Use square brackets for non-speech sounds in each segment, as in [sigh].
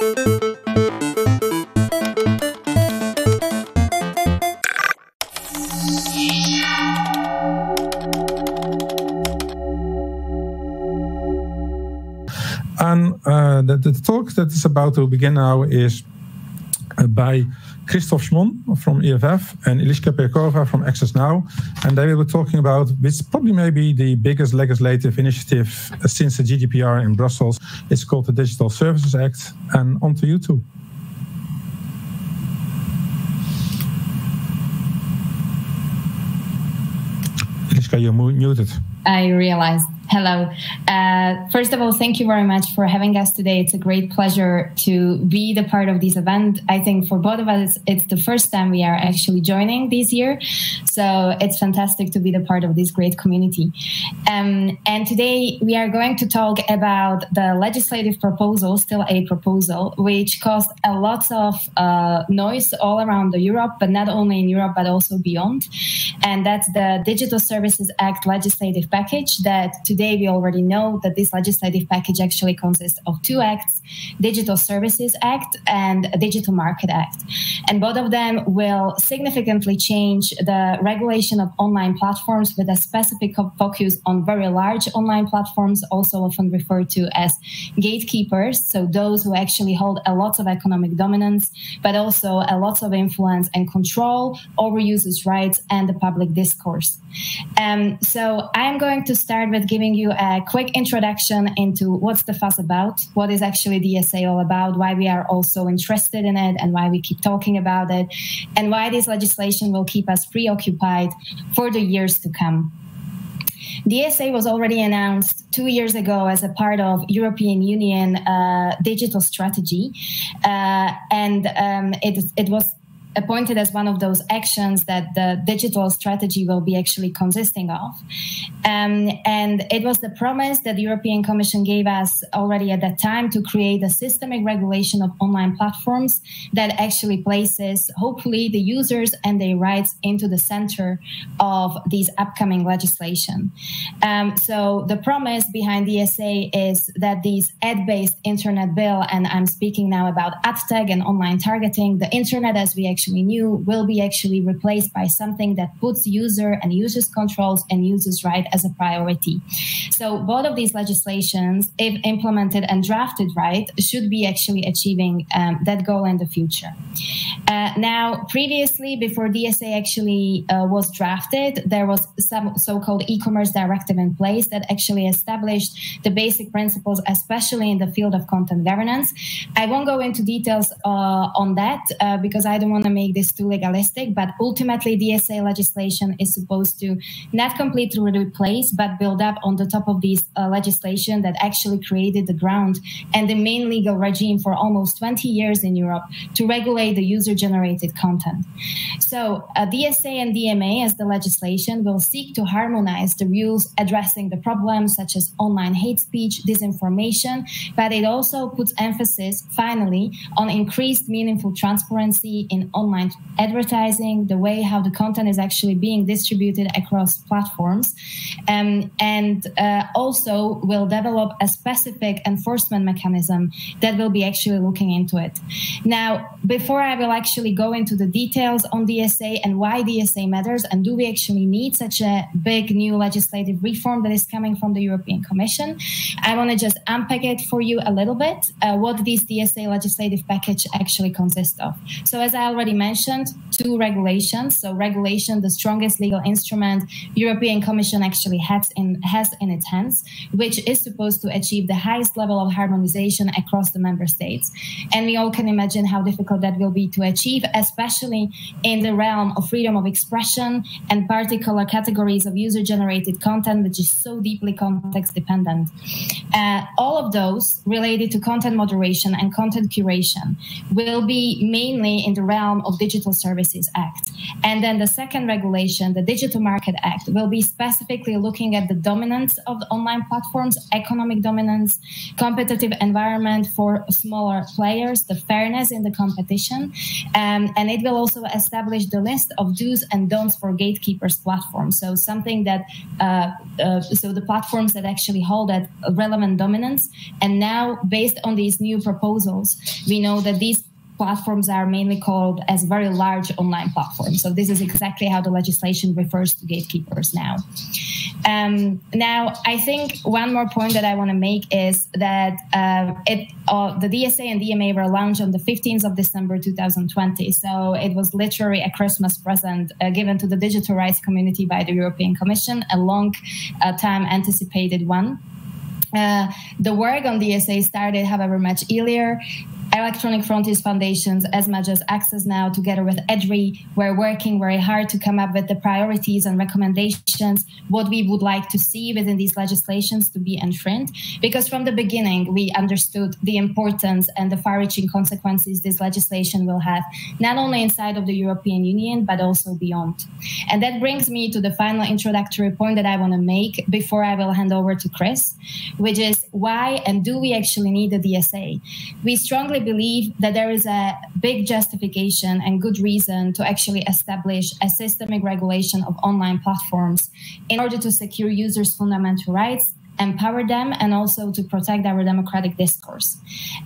And uh, the, the, talk that is about to begin now is uh, by Christoph Schmon from EFF and Eliška Pirkova from Access Now. And they will be talking about which probably may be the biggest legislative initiative since the GDPR in Brussels. It's called the Digital Services Act. And on to you two. Eliška, you're muted. I realized Hello. Uh, first of all, thank you very much for having us today. It's a great pleasure to be the part of this event. I think for both of us, it's the first time we are actually joining this year. So it's fantastic to be the part of this great community. Um, and today we are going to talk about the legislative proposal, still a proposal, which caused a lot of uh, noise all around Europe, but not only in Europe, but also beyond. And that's the Digital Services Act legislative package that today today we already know that this legislative package actually consists of two acts Digital Services Act and Digital Market Act. And both of them will significantly change the regulation of online platforms with a specific focus on very large online platforms, also often referred to as gatekeepers. So those who actually hold a lot of economic dominance, but also a lot of influence and control over users' rights and the public discourse. Um, so I'm going to start with giving giving you a quick introduction into what's the fuss about, what is actually DSA all about, why we are all so interested in it, and why we keep talking about it, and why this legislation will keep us preoccupied for the years to come. DSA was already announced two years ago as a part of European Union uh, digital strategy, uh, and um, it, it was appointed as one of those actions that the digital strategy will be actually consisting of. Um, and it was the promise that the European Commission gave us already at that time to create a systemic regulation of online platforms that actually places, hopefully, the users and their rights into the center of these upcoming legislation. Um, so the promise behind the DSA is that these ad-based internet bill, and I'm speaking now about ad tech and online targeting, the internet as we actually actually knew will be actually replaced by something that puts user and users controls and users right as a priority. So both of these legislations, if implemented and drafted right, should be actually achieving um, that goal in the future. Uh, now, previously, before DSA actually uh, was drafted, there was some so-called e-commerce directive in place that actually established the basic principles, especially in the field of content governance. I won't go into details uh, on that uh, because I don't want to to make this too legalistic, but ultimately DSA legislation is supposed to not completely replace, but build up on the top of this uh, legislation that actually created the ground and the main legal regime for almost 20 years in Europe to regulate the user-generated content. So uh, DSA and DMA as the legislation will seek to harmonize the rules addressing the problems such as online hate speech, disinformation, but it also puts emphasis finally on increased meaningful transparency in online advertising, the way how the content is actually being distributed across platforms, um, and uh, also will develop a specific enforcement mechanism that will be actually looking into it. Now, before I will actually go into the details on DSA and why DSA matters, and do we actually need such a big new legislative reform that is coming from the European Commission, I want to just unpack it for you a little bit, uh, what this DSA legislative package actually consists of. So, as I already already mentioned two regulations. So regulation, the strongest legal instrument European Commission actually has in has in its hands, which is supposed to achieve the highest level of harmonization across the member states. And we all can imagine how difficult that will be to achieve, especially in the realm of freedom of expression and particular categories of user-generated content, which is so deeply context dependent. Uh, all of those related to content moderation and content curation will be mainly in the realm of Digital Services Act. And then the second regulation, the Digital Market Act, will be specifically looking at the dominance of the online platforms, economic dominance, competitive environment for smaller players, the fairness in the competition, um, and it will also establish the list of do's and don'ts for gatekeepers platforms. So something that uh, uh, so the platforms that actually hold that relevant dominance, and now based on these new proposals, we know that these platforms are mainly called as very large online platforms. So this is exactly how the legislation refers to gatekeepers now. Um, now, I think one more point that I want to make is that uh, it uh, the DSA and DMA were launched on the 15th of December 2020. So it was literally a Christmas present uh, given to the digital rights community by the European Commission, a long uh, time anticipated one. Uh, the work on DSA started, however, much earlier. Electronic Frontiers Foundations, as much as Access Now, together with EDRI, we're working very hard to come up with the priorities and recommendations, what we would like to see within these legislations to be enshrined. Because from the beginning, we understood the importance and the far reaching consequences this legislation will have, not only inside of the European Union, but also beyond. And that brings me to the final introductory point that I want to make before I will hand over to Chris, which is why and do we actually need the DSA? We strongly believe that there is a big justification and good reason to actually establish a systemic regulation of online platforms in order to secure users' fundamental rights empower them and also to protect our democratic discourse.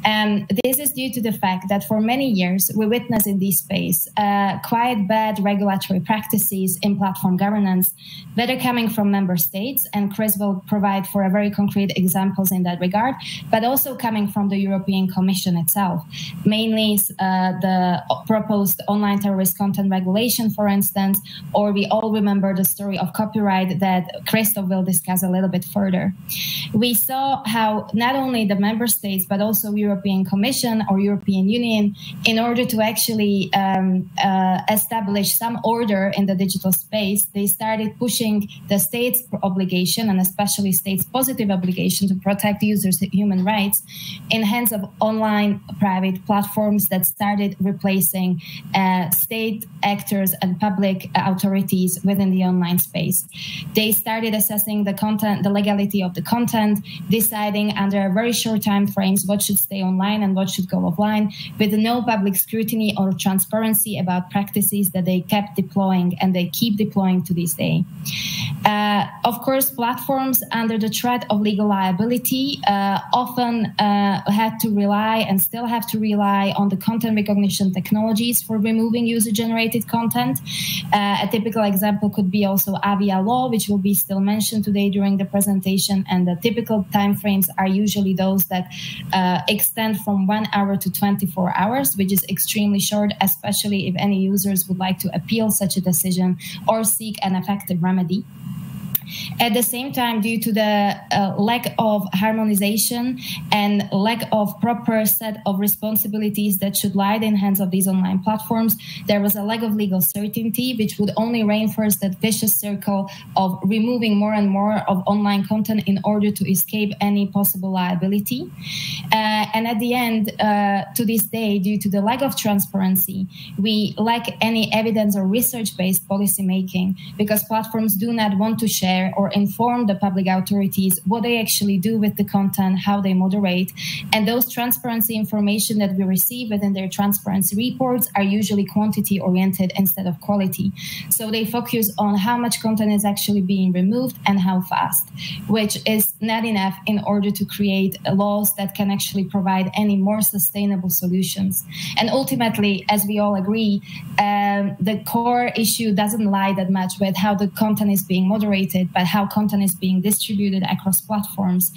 And this is due to the fact that for many years we witnessed in this space uh, quite bad regulatory practices in platform governance, whether coming from member states, and Chris will provide for a very concrete examples in that regard, but also coming from the European Commission itself, mainly uh, the proposed online terrorist content regulation, for instance, or we all remember the story of copyright that Christoph will discuss a little bit further we saw how not only the member states but also European Commission or European Union, in order to actually um, uh, establish some order in the digital space, they started pushing the state's obligation and especially states' positive obligation to protect users' human rights in hands of online private platforms that started replacing uh, state actors and public authorities within the online space. They started assessing the content, the legality of the content, deciding under very short time frames what should stay online and what should go offline, with no public scrutiny or transparency about practices that they kept deploying and they keep deploying to this day. Uh, of course, platforms under the threat of legal liability uh, often uh, had to rely and still have to rely on the content recognition technologies for removing user generated content. Uh, a typical example could be also AVIA law, which will be still mentioned today during the presentation and the typical timeframes are usually those that uh, extend from one hour to 24 hours, which is extremely short, especially if any users would like to appeal such a decision or seek an effective remedy. At the same time, due to the uh, lack of harmonization and lack of proper set of responsibilities that should lie in hands of these online platforms, there was a lack of legal certainty, which would only reinforce that vicious circle of removing more and more of online content in order to escape any possible liability. Uh, and at the end, uh, to this day, due to the lack of transparency, we lack any evidence or research based policy making because platforms do not want to share or inform the public authorities what they actually do with the content, how they moderate. And those transparency information that we receive within their transparency reports are usually quantity oriented instead of quality. So they focus on how much content is actually being removed and how fast, which is not enough in order to create laws that can actually provide any more sustainable solutions. And ultimately, as we all agree, um, the core issue doesn't lie that much with how the content is being moderated but how content is being distributed across platforms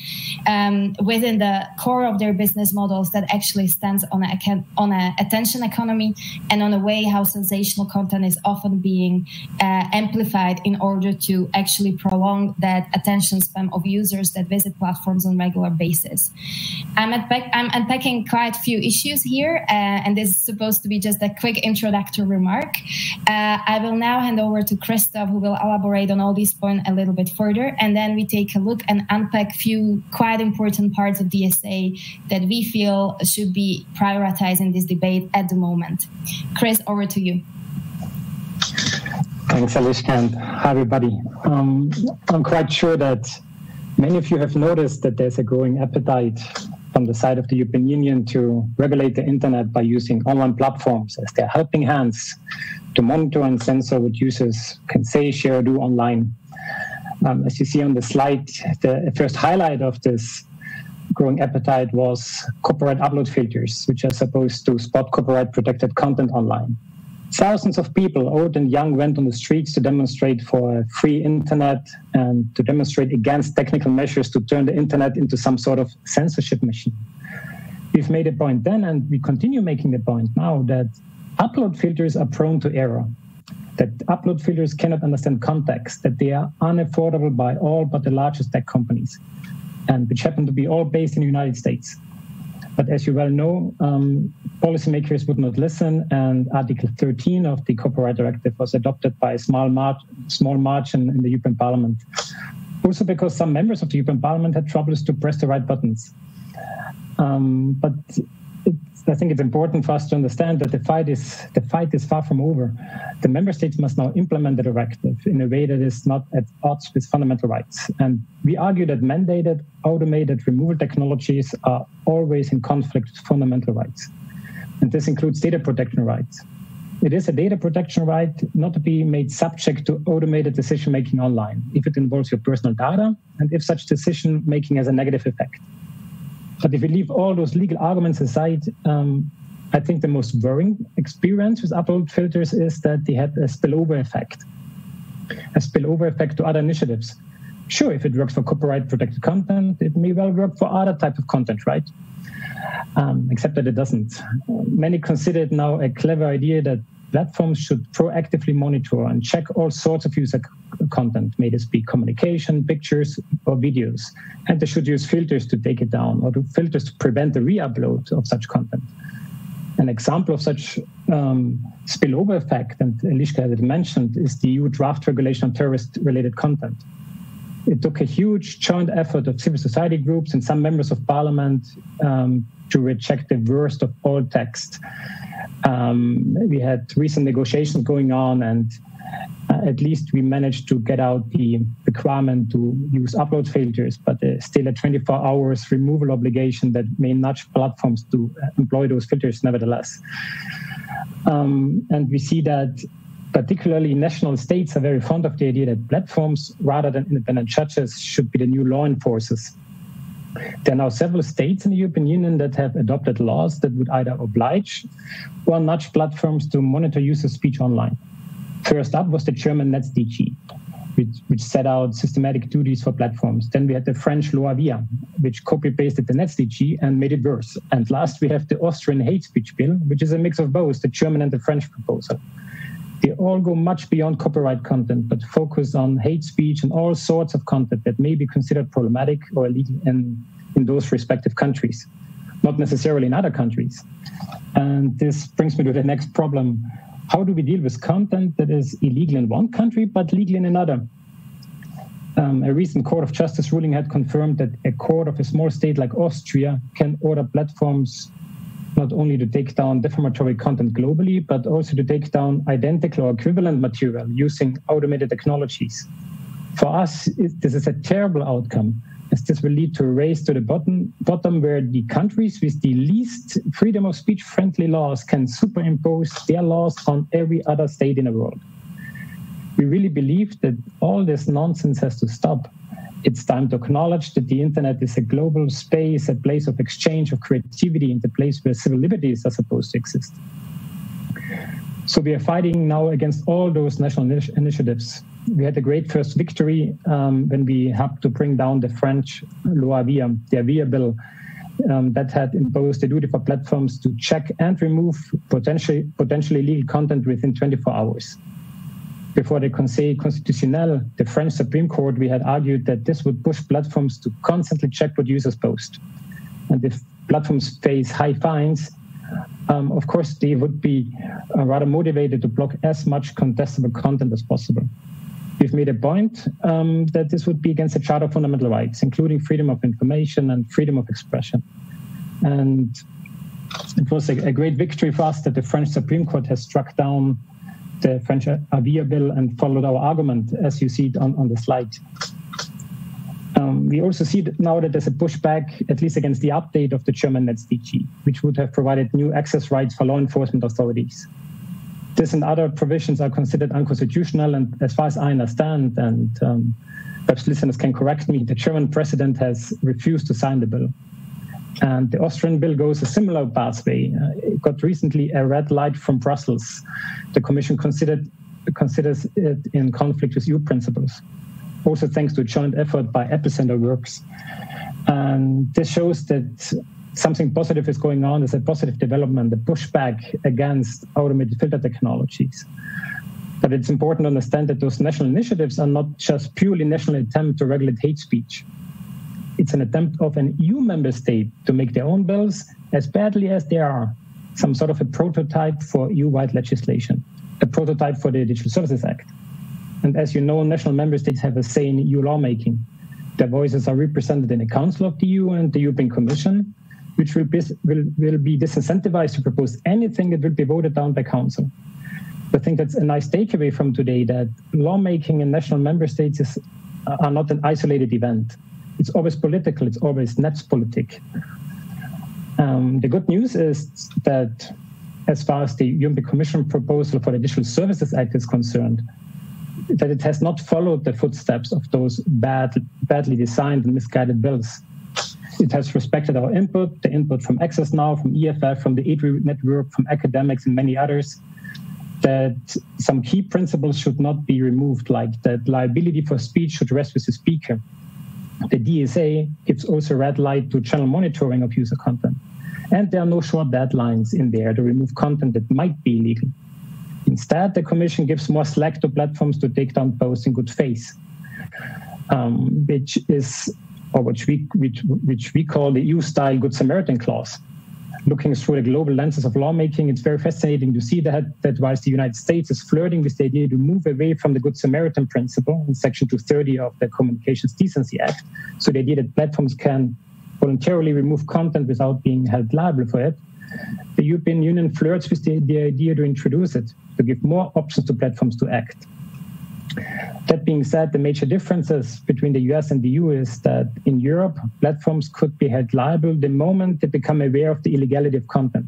um, within the core of their business models that actually stands on a on a attention economy and on a way how sensational content is often being uh, amplified in order to actually prolong that attention span of users that visit platforms on regular basis. I'm, I'm unpacking quite a few issues here, uh, and this is supposed to be just a quick introductory remark. Uh, I will now hand over to Christoph, who will elaborate on all these points a little bit further, and then we take a look and unpack a few quite important parts of DSA that we feel should be prioritized in this debate at the moment. Chris, over to you. Thanks, Eliska, and hi, everybody. Um, I'm quite sure that many of you have noticed that there's a growing appetite from the side of the European Union to regulate the internet by using online platforms as their helping hands to monitor and censor what users can say, share, or do online. Um, as you see on the slide, the first highlight of this growing appetite was copyright upload filters, which are supposed to spot copyright protected content online. Thousands of people, old and young, went on the streets to demonstrate for a free internet and to demonstrate against technical measures to turn the internet into some sort of censorship machine. We've made a point then, and we continue making the point now that upload filters are prone to error, that upload filters cannot understand context, that they are unaffordable by all but the largest tech companies, and which happen to be all based in the United States. But as you well know, um, policymakers would not listen, and Article 13 of the Copyright Directive was adopted by a small, mar- small margin in the European Parliament. Also, because some members of the European Parliament had troubles to press the right buttons. Um, but I think it's important for us to understand that the fight is the fight is far from over. The member states must now implement the directive in a way that is not at odds with fundamental rights. And we argue that mandated, automated removal technologies are always in conflict with fundamental rights. And this includes data protection rights. It is a data protection right not to be made subject to automated decision making online if it involves your personal data and if such decision making has a negative effect. But if we leave all those legal arguments aside, um, I think the most worrying experience with upload filters is that they had a spillover effect, a spillover effect to other initiatives. Sure, if it works for copyright protected content, it may well work for other type of content, right? Um, except that it doesn't. Many consider it now a clever idea that platforms should proactively monitor and check all sorts of user content, may this be communication, pictures, or videos. And they should use filters to take it down or to filters to prevent the re-upload of such content. An example of such um, spillover effect, and Eliska had mentioned, is the EU draft regulation on terrorist-related content. It took a huge joint effort of civil society groups and some members of parliament um, to reject the worst of all text um, we had recent negotiations going on, and uh, at least we managed to get out the requirement to use upload filters, but uh, still a 24 hours removal obligation that may nudge platforms to uh, employ those filters nevertheless. Um, and we see that particularly national states are very fond of the idea that platforms, rather than independent judges, should be the new law enforcers. There are now several states in the European Union that have adopted laws that would either oblige or nudge platforms to monitor user speech online. First up was the German NetzDG, which, which set out systematic duties for platforms. Then we had the French Loi Avia, which copy-pasted the NetzDG and made it worse. And last, we have the Austrian hate speech bill, which is a mix of both the German and the French proposal. All go much beyond copyright content, but focus on hate speech and all sorts of content that may be considered problematic or illegal in, in those respective countries, not necessarily in other countries. And this brings me to the next problem. How do we deal with content that is illegal in one country but legal in another? Um, a recent Court of Justice ruling had confirmed that a court of a small state like Austria can order platforms not only to take down defamatory content globally, but also to take down identical or equivalent material using automated technologies. For us, it, this is a terrible outcome, as this will lead to a race to the bottom, bottom where the countries with the least freedom of speech friendly laws can superimpose their laws on every other state in the world. We really believe that all this nonsense has to stop it's time to acknowledge that the internet is a global space, a place of exchange of creativity, and a place where civil liberties are supposed to exist. So we are fighting now against all those national initiatives. We had a great first victory um, when we helped to bring down the French Loi Avia, the Avia bill, um, that had imposed a duty for platforms to check and remove potentially potentially illegal content within 24 hours. Before the Conseil Constitutionnel, the French Supreme Court, we had argued that this would push platforms to constantly check what users post. And if platforms face high fines, um, of course, they would be uh, rather motivated to block as much contestable content as possible. We've made a point um, that this would be against the Charter of Fundamental Rights, including freedom of information and freedom of expression. And it was a, a great victory for us that the French Supreme Court has struck down the French Avia bill and followed our argument, as you see it on, on the slide. Um, we also see that now that there's a pushback, at least against the update of the German NetzDG, which would have provided new access rights for law enforcement authorities. This and other provisions are considered unconstitutional, and as far as I understand, and um, perhaps listeners can correct me, the German president has refused to sign the bill. And the Austrian bill goes a similar pathway. Uh, it got recently a red light from Brussels. The Commission considered, considers it in conflict with EU principles, also thanks to a joint effort by Epicenter Works. And this shows that something positive is going on. There's a positive development, the pushback against automated filter technologies. But it's important to understand that those national initiatives are not just purely national attempt to regulate hate speech it's an attempt of an EU member state to make their own bills as badly as they are, some sort of a prototype for EU-wide legislation, a prototype for the Digital Services Act. And as you know, national member states have a say in EU lawmaking. Their voices are represented in the Council of the EU and the European Commission, which will be, will, will be disincentivized to propose anything that will be voted down by Council. I think that's a nice takeaway from today that lawmaking in national member states is, are not an isolated event it's always political, it's always netzpolitik. Um, the good news is that as far as the European Commission proposal for the Digital Services Act is concerned, that it has not followed the footsteps of those bad, badly designed and misguided bills. It has respected our input, the input from Access Now, from EFF, from the EDRI network, from academics, and many others, that some key principles should not be removed, like that liability for speech should rest with the speaker, the DSA gives also red light to general monitoring of user content. And there are no short deadlines in there to remove content that might be illegal. Instead, the Commission gives more slack to platforms to take down posts in good faith, um, which is, or which we, which, which we call the EU-style Good Samaritan clause looking through the global lenses of lawmaking, it's very fascinating to see that, that whilst the United States is flirting with the idea to move away from the Good Samaritan principle in Section 230 of the Communications Decency Act, so the idea that platforms can voluntarily remove content without being held liable for it, the European Union flirts with the, the idea to introduce it, to give more options to platforms to act. That being said, the major differences between the US and the EU is that in Europe, platforms could be held liable the moment they become aware of the illegality of content.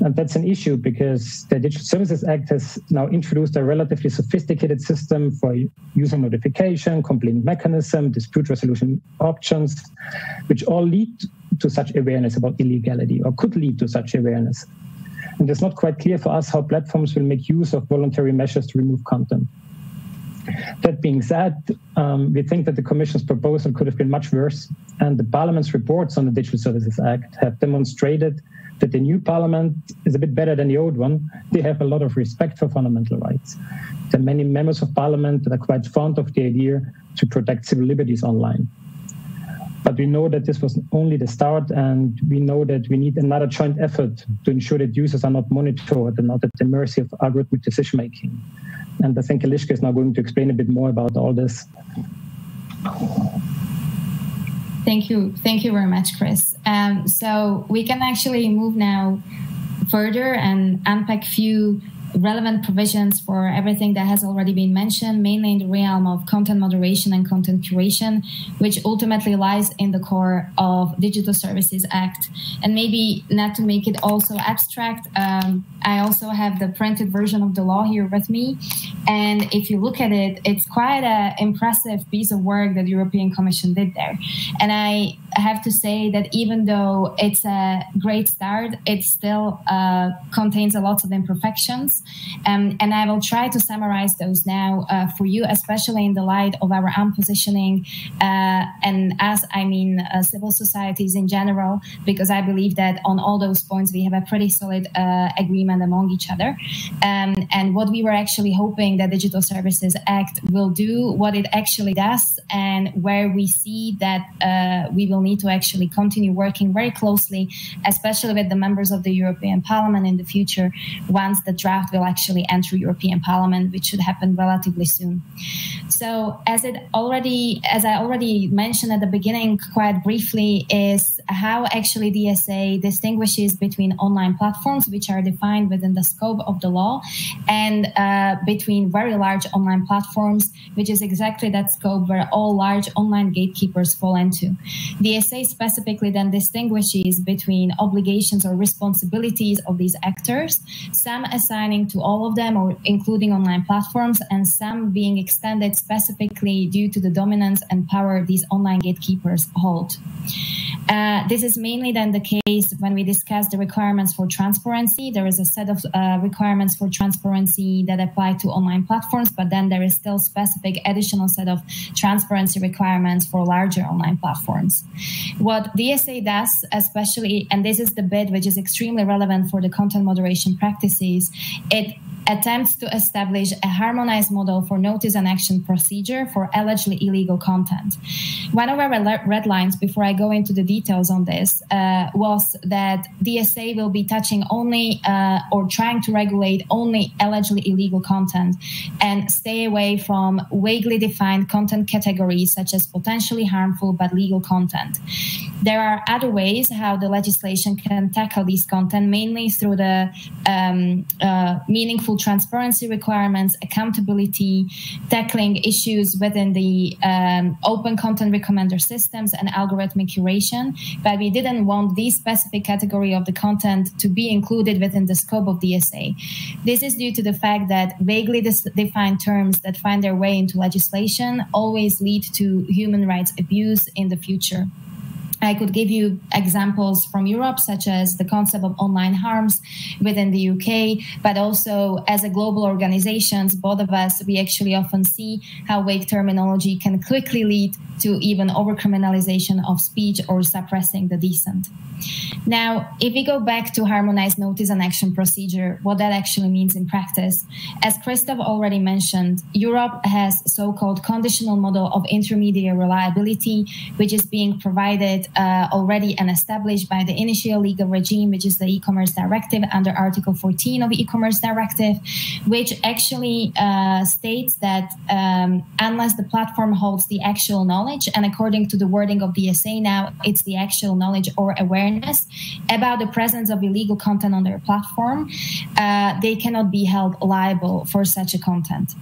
And that's an issue because the Digital Services Act has now introduced a relatively sophisticated system for user notification, complaint mechanism, dispute resolution options, which all lead to such awareness about illegality or could lead to such awareness. And it's not quite clear for us how platforms will make use of voluntary measures to remove content. That being said, um, we think that the Commission's proposal could have been much worse, and the Parliament's reports on the Digital Services Act have demonstrated that the new Parliament is a bit better than the old one. They have a lot of respect for fundamental rights. There are many members of Parliament that are quite fond of the idea to protect civil liberties online. But we know that this was only the start, and we know that we need another joint effort to ensure that users are not monitored and not at the mercy of algorithmic decision making. And I think Eliška is now going to explain a bit more about all this. Thank you. Thank you very much, Chris. Um, so we can actually move now further and unpack few relevant provisions for everything that has already been mentioned, mainly in the realm of content moderation and content curation, which ultimately lies in the core of Digital Services Act. And maybe not to make it also abstract, um, I also have the printed version of the law here with me. And if you look at it, it's quite an impressive piece of work that the European Commission did there. And I have to say that even though it's a great start, it still uh, contains a lot of imperfections. Um, and I will try to summarize those now uh, for you, especially in the light of our own positioning. Uh, and as I mean, uh, civil societies in general, because I believe that on all those points, we have a pretty solid uh, agreement among each other. Um, and what we were actually hoping that Digital Services Act will do, what it actually does, and where we see that uh, we will need to actually continue working very closely, especially with the members of the European Parliament in the future, once the draft will actually enter European Parliament, which should happen relatively soon. So, as it already, as I already mentioned at the beginning, quite briefly, is how actually the DSA distinguishes between online platforms, which are defined within the scope of the law, and uh, between very large online platforms, which is exactly that scope where all large online gatekeepers fall into. The DSA specifically then distinguishes between obligations or responsibilities of these actors, some assigning to all of them or including online platforms, and some being extended specifically due to the dominance and power these online gatekeepers hold. Uh, this is mainly then the case when we discuss the requirements for transparency. There is a set of uh, requirements for transparency that apply to online platforms, but then there is still specific additional set of transparency requirements for larger online platforms. What DSA does, especially, and this is the bit which is extremely relevant for the content moderation practices, it attempts to establish a harmonized model for notice and action procedure for allegedly illegal content. One of our red lines, before I go into the details on this, uh, was that DSA will be touching only uh, or trying to regulate only allegedly illegal content and stay away from vaguely defined content categories such as potentially harmful but legal content. There are other ways how the legislation can tackle this content, mainly through the um, uh, meaningful transparency requirements, accountability, tackling issues within the um, open content recommender systems and algorithmic curation. But we didn't want this specific category of the content to be included within the scope of DSA. This is due to the fact that vaguely defined terms that find their way into legislation always lead to human rights abuse in the future. I could give you examples from Europe, such as the concept of online harms within the UK, but also as a global organizations, both of us, we actually often see how vague terminology can quickly lead to even overcriminalization of speech or suppressing the decent. Now, if we go back to harmonized notice and action procedure, what that actually means in practice, as Christoph already mentioned, Europe has so-called conditional model of intermediary liability, which is being provided uh, already and established by the initial legal regime, which is the e-commerce directive under Article 14 of the e-commerce directive, which actually uh, states that um, unless the platform holds the actual knowledge, and according to the wording of DSA now, it's the actual knowledge or awareness about the presence of illegal content on their platform, uh, they cannot be held liable for such a content.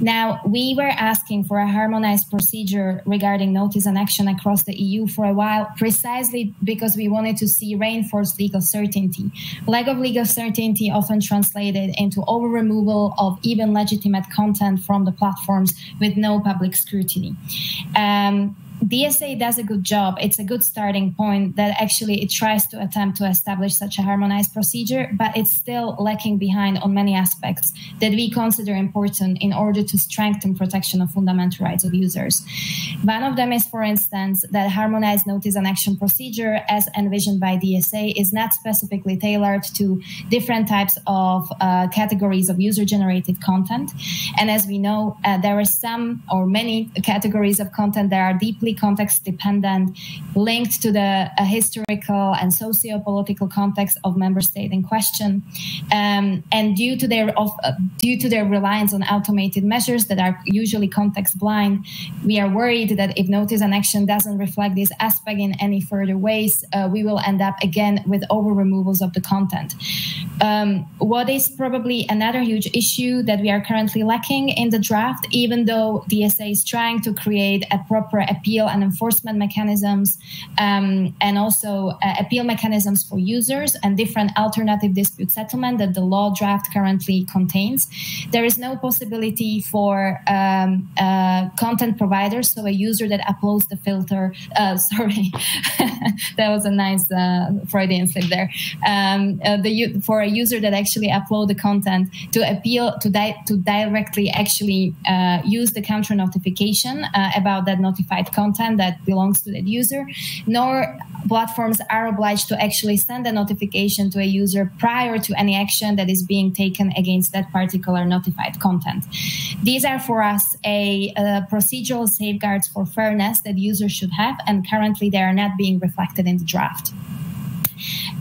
Now, we were asking for a harmonized procedure regarding notice and action across the EU for a while precisely because we wanted to see reinforced legal certainty. Lack of legal certainty often translated into over removal of even legitimate content from the platforms with no public scrutiny. Um, DSA does a good job. It's a good starting point that actually it tries to attempt to establish such a harmonized procedure, but it's still lacking behind on many aspects that we consider important in order to strengthen protection of fundamental rights of users. One of them is, for instance, that harmonized notice and action procedure, as envisioned by DSA, is not specifically tailored to different types of uh, categories of user generated content. And as we know, uh, there are some or many categories of content that are deeply context dependent, linked to the uh, historical and socio-political context of member state in question, um, and due to their of, uh, due to their reliance on automated measures that are usually context blind, we are worried that if notice and action doesn't reflect this aspect in any further ways, uh, we will end up again with over removals of the content. Um, what is probably another huge issue that we are currently lacking in the draft, even though DSA is trying to create a proper appeal appeal and enforcement mechanisms, um, and also uh, appeal mechanisms for users and different alternative dispute settlement that the law draft currently contains. There is no possibility for um, uh, content providers, so a user that uploads the filter. Uh, [laughs] sorry, [laughs] that was a nice uh, Freudian slip there. Um, uh, the for a user that actually upload the content to appeal to di- to directly actually uh, use the counter notification about that notified content that belongs to that user, nor platforms are obliged to actually send a notification to a user prior to any action that is being taken against that particular notified content. These are for us a, a procedural safeguards for fairness that users should have, and currently they are not being reflected in the draft.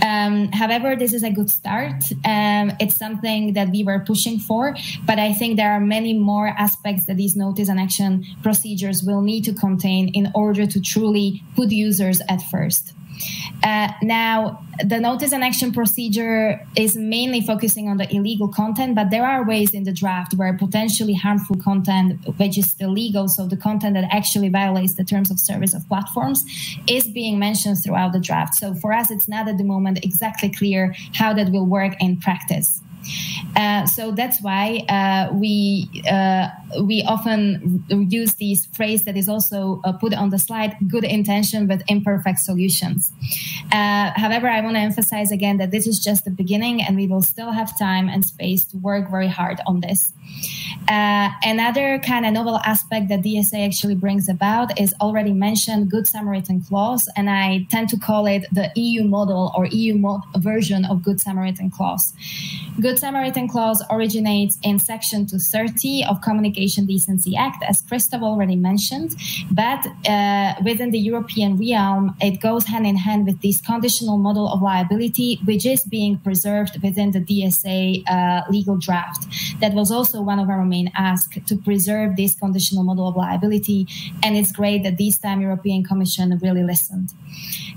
Um, however, this is a good start. Um, it's something that we were pushing for, but I think there are many more aspects that these notice and action procedures will need to contain in order to truly put users at first. Uh, now, the notice and action procedure is mainly focusing on the illegal content, but there are ways in the draft where potentially harmful content, which is still legal, so the content that actually violates the terms of service of platforms, is being mentioned throughout the draft. So for us, it's not at the moment exactly clear how that will work in practice. Uh, so that's why uh, we uh, we often use this phrase that is also uh, put on the slide: "good intention with imperfect solutions." Uh, however, I want to emphasize again that this is just the beginning, and we will still have time and space to work very hard on this. another kind of novel aspect that DSA actually brings about is already mentioned Good Samaritan clause, and I tend to call it the EU model or EU version of Good Samaritan clause. Good Good Samaritan clause originates in Section 230 of Communication Decency Act, as Christoph already mentioned. But uh, within the European realm, it goes hand in hand with this conditional model of liability, which is being preserved within the DSA uh, legal draft. That was also one of our main asks to preserve this conditional model of liability. And it's great that this time European Commission really listened.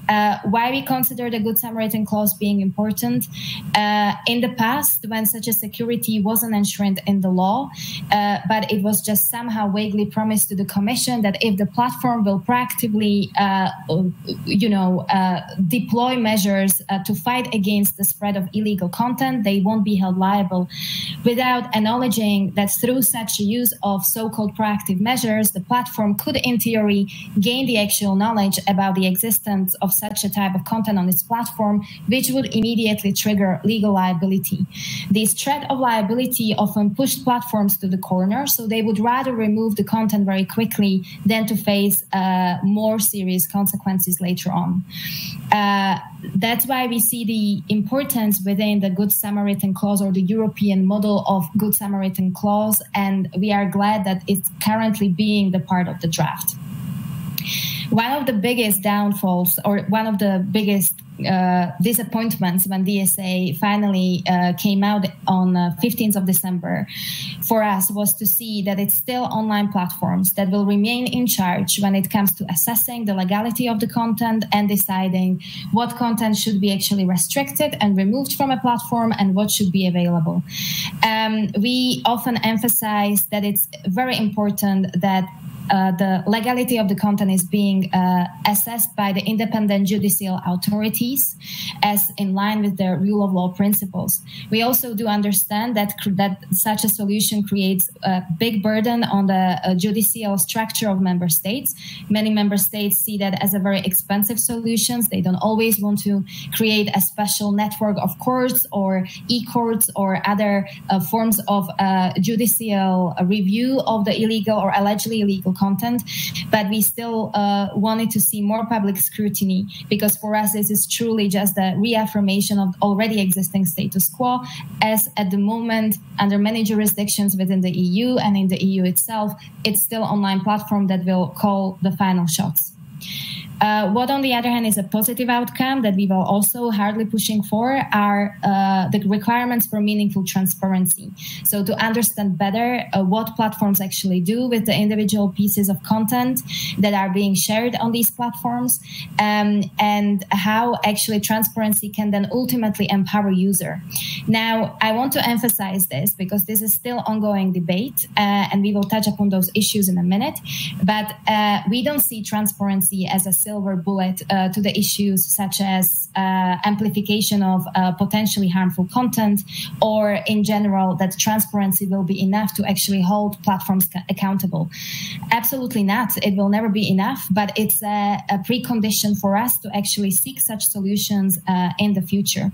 Uh, why we consider the Good Samaritan clause being important? Uh, in the past, when such a security wasn't enshrined in the law, uh, but it was just somehow vaguely promised to the Commission that if the platform will proactively, uh, you know, uh, deploy measures uh, to fight against the spread of illegal content, they won't be held liable, without acknowledging that through such use of so-called proactive measures, the platform could, in theory, gain the actual knowledge about the existence of such a type of content on its platform, which would immediately trigger legal liability. This threat of liability often pushed platforms to the corner, so they would rather remove the content very quickly than to face uh, more serious consequences later on. Uh, that's why we see the importance within the Good Samaritan clause or the European model of Good Samaritan clause, and we are glad that it's currently being the part of the draft. One of the biggest downfalls, or one of the biggest uh, disappointments when DSA finally uh, came out on uh, 15th of December for us was to see that it's still online platforms that will remain in charge when it comes to assessing the legality of the content and deciding what content should be actually restricted and removed from a platform and what should be available. Um, we often emphasize that it's very important that uh, the legality of the content is being uh, assessed by the independent judicial authorities as in line with the rule of law principles. We also do understand that that such a solution creates a big burden on the uh, judicial structure of member states. Many member states see that as a very expensive solution. They don't always want to create a special network of courts or e-courts or other uh, forms of uh, judicial review of the illegal or allegedly illegal content, but we still uh, wanted to see more public scrutiny because for us, this is truly just the reaffirmation of already existing status quo, as at the moment, under many jurisdictions within the EU and in the EU itself, it's still online platform that will call the final shots. Uh, what, on the other hand, is a positive outcome that we will also hardly pushing for are uh, the requirements for meaningful transparency. So to understand better uh, what platforms actually do with the individual pieces of content that are being shared on these platforms, um, and how actually transparency can then ultimately empower user. Now, I want to emphasize this because this is still ongoing debate, uh, and we will touch upon those issues in a minute. But uh, we don't see transparency as a silver bullet uh, to the issues such as uh, amplification of uh, potentially harmful content, or in general, that transparency will be enough to actually hold platforms accountable. Absolutely not. It will never be enough, but it's a, a precondition for us to actually seek such solutions uh, in the future.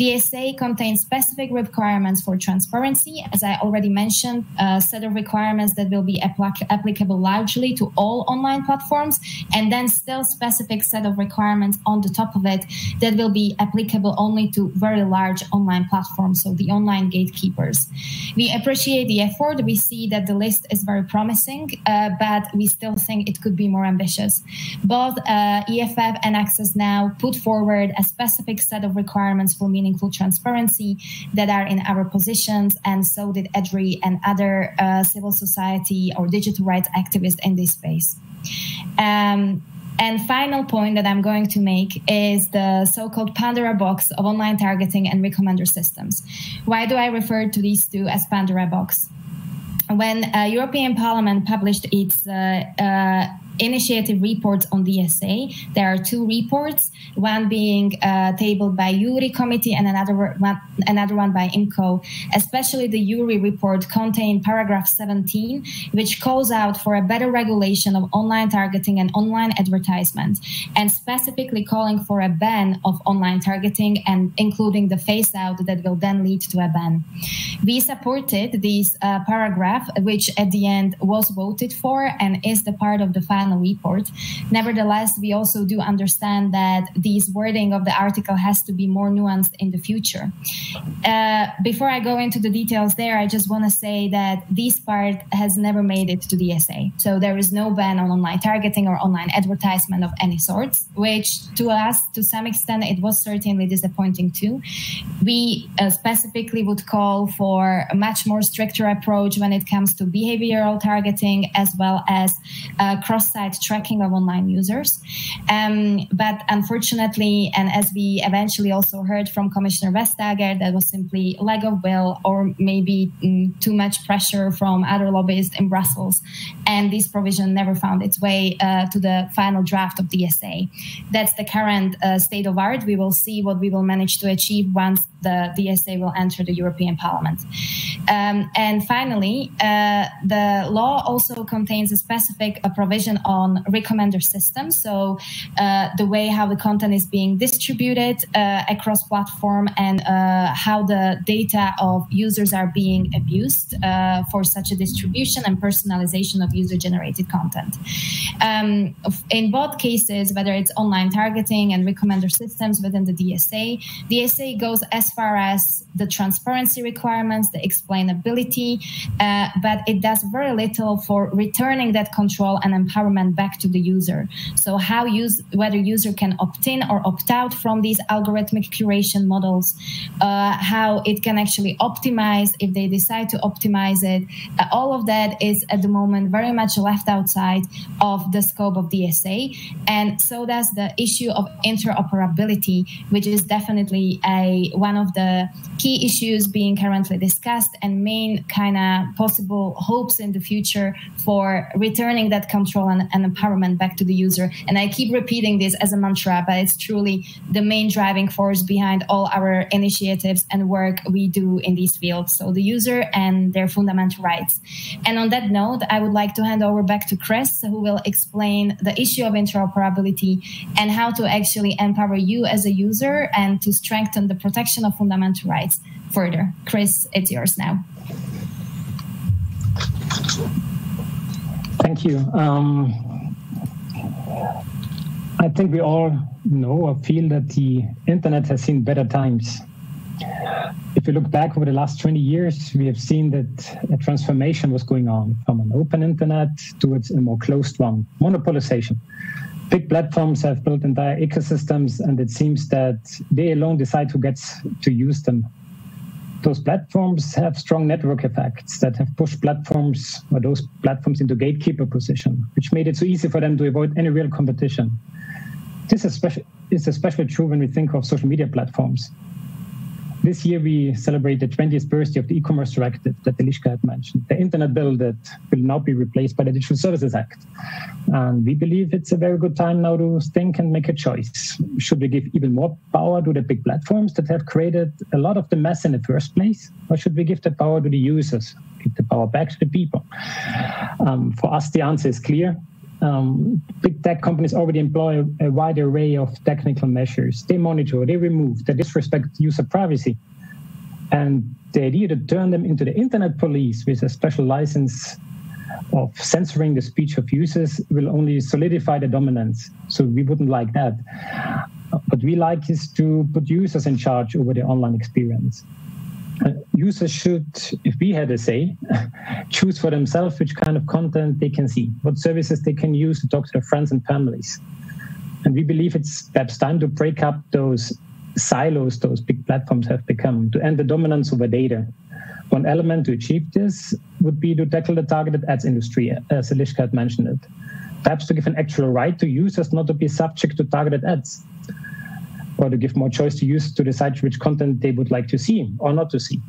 DSA contains specific requirements for transparency, as I already mentioned, a set of requirements that will be applic- applicable largely to all online platforms, and then still specific set of requirements on the top of it that will be applicable only to very large online platforms, so the online gatekeepers. We appreciate the effort. We see that the list is very promising, uh, but we still think it could be more ambitious. Both uh, EFF and Access Now put forward a specific set of requirements for meaningful transparency that are in our positions, and so did EDRI and other uh, civil society or digital rights activists in this space. Um, and final point that I'm going to make is the so-called Pandora box of online targeting and recommender systems. Why do I refer to these two as Pandora box? When uh, European Parliament published its uh, uh, initiative reports on DSA. There are two reports, one being uh, tabled by JURI committee and another one, another one by IMCO. Especially the JURI report contained paragraph 17, which calls out for a better regulation of online targeting and online advertisement, and specifically calling for a ban of online targeting and including the phase out that will then lead to a ban. We supported this uh, paragraph, which at the end was voted for and is the part of the final final report. Nevertheless, we also do understand that this wording of the article has to be more nuanced in the future. Uh, before I go into the details there, I just want to say that this part has never made it to the DSA. So there is no ban on online targeting or online advertisement of any sort, which to us, to some extent, it was certainly disappointing too. We uh, specifically would call for a much more stricter approach when it comes to behavioral targeting as well as uh, cross site tracking of online users. Um, but unfortunately, and as we eventually also heard from Commissioner Vestager, that was simply lack of will or maybe mm, too much pressure from other lobbyists in Brussels. And this provision never found its way uh, to the final draft of the DSA. That's the current uh, state of art. We will see what we will manage to achieve once the, the DSA will enter the European Parliament. Um, and finally, uh, the law also contains a specific a provision on recommender systems. So uh, the way how the content is being distributed uh, across platform and uh, how the data of users are being abused uh, for such a distribution and personalization of user-generated content. Um, in both cases, whether it's online targeting and recommender systems within the DSA, the DSA goes as far as the transparency requirements, the explainability, uh, but it does very little for returning that control and empowerment back to the user. So how use whether user can opt in or opt out from these algorithmic curation models, uh, how it can actually optimize if they decide to optimize it. Uh, all of that is at the moment very much left outside of the scope of DSA, and so does the issue of interoperability, which is definitely a one of the key issues being currently discussed and main kind of possible hopes in the future for returning that control and, and, empowerment back to the user. And I keep repeating this as a mantra, but it's truly the main driving force behind all our initiatives and work we do in these fields. So the user and their fundamental rights. And on that note, I would like to hand over back to Chris, who will explain the issue of interoperability and how to actually empower you as a user and to strengthen the protection of fundamental rights further. Chris, it's yours now. Thank you. Um, I think we all know or feel that the internet has seen better times. If you look back over the last 20 years, we have seen that a transformation was going on from an open internet towards a more closed one, monopolization. big platforms have built entire ecosystems, and it seems that they alone decide who gets to use them. Those platforms have strong network effects that have pushed platforms or those platforms into gatekeeper position, which made it so easy for them to avoid any real competition. This is, especially, is especially true when we think of social media platforms. This year, we celebrate the 20th birthday of the e-commerce directive that Eliška had mentioned, the internet bill that will now be replaced by the Digital Services Act. And we believe it's a very good time now to think and make a choice. Should we give even more power to the big platforms that have created a lot of the mess in the first place? Or should we give the power to the users, give the power back to the people? Um, for us, the answer is clear um, big tech companies already employ a, wide array of technical measures. They monitor, they remove, they disrespect user privacy. And the idea to turn them into the internet police with a special license of censoring the speech of users will only solidify the dominance. So we wouldn't like that. What we like is to put users in charge over the online experience users should, if we had a say, [laughs] choose for themselves which kind of content they can see, what services they can use to talk to their friends and families. And we believe it's perhaps time to break up those silos those big platforms have become, to end the dominance over data. One element to achieve this would be to tackle the targeted ads industry, as Eliška had mentioned it. Perhaps to give an actual right to users not to be subject to targeted ads or to give more choice to users to decide which content they would like to see or not to see.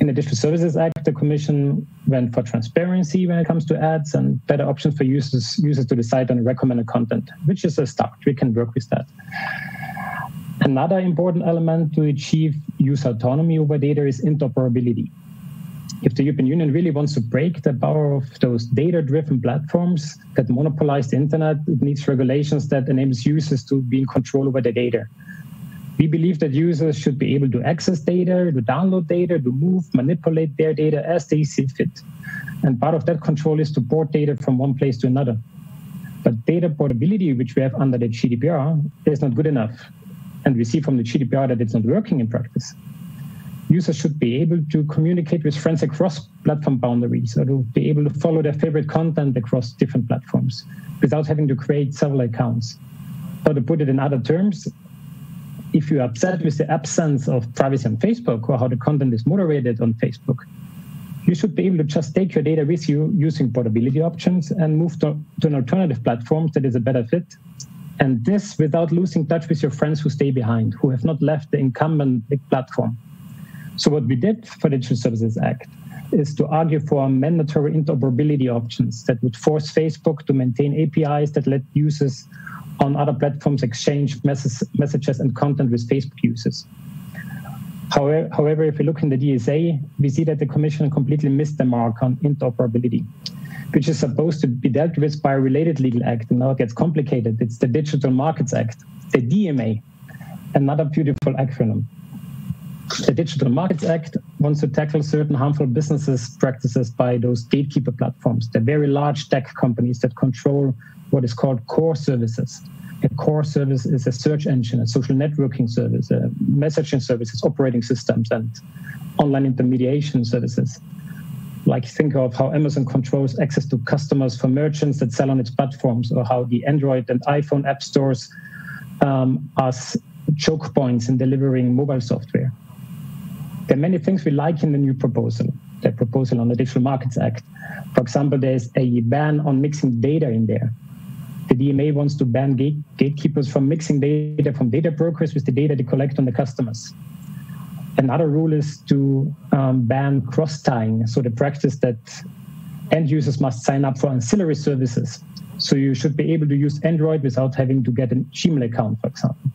In the Digital Services Act, the Commission went for transparency when it comes to ads and better options for users users to decide on recommended content, which is a start. We can work with that. Another important element to achieve user autonomy over data is interoperability. If the European Union really wants to break the power of those data-driven platforms that monopolize the internet, it needs regulations that enables users to be in control over their data. We believe that users should be able to access data, to download data, to move, manipulate their data as they see fit. And part of that control is to port data from one place to another. But data portability, which we have under the GDPR, is not good enough. And we see from the GDPR that it's not working in practice. Users should be able to communicate with friends across platform boundaries or to be able to follow their favorite content across different platforms without having to create several accounts. Or to put it in other terms, if you're upset with the absence of privacy on Facebook or how the content is moderated on Facebook, you should be able to just take your data with you using portability options and move to, to an alternative platform that is a better fit. And this without losing touch with your friends who stay behind, who have not left the incumbent big platform. So what we did for the Digital Services Act is to argue for mandatory interoperability options that would force Facebook to maintain APIs that let users on other platforms exchange messages and content with Facebook users. However, however, if we look in the DSA, we see that the Commission completely missed the mark on interoperability, which is supposed to be dealt with by a related legal act. And now it gets complicated. It's the Digital Markets Act, the DMA, another beautiful acronym. The Digital Markets Act wants to tackle certain harmful businesses practices by those gatekeeper platforms, the very large tech companies that control what is called core services. A core service is a search engine, a social networking service, a messaging services, operating systems, and online intermediation services. Like think of how Amazon controls access to customers for merchants that sell on its platforms, or how the Android and iPhone app stores um, are choke points in delivering mobile software. There are many things we like in the new proposal, the proposal on the Digital Markets Act. For example, there's a ban on mixing data in there the DMA wants to ban gate, gatekeepers from mixing data from data brokers with the data they collect on the customers. Another rule is to um, ban cross tying, so the practice that end users must sign up for ancillary services. So you should be able to use Android without having to get a Gmail account, for example.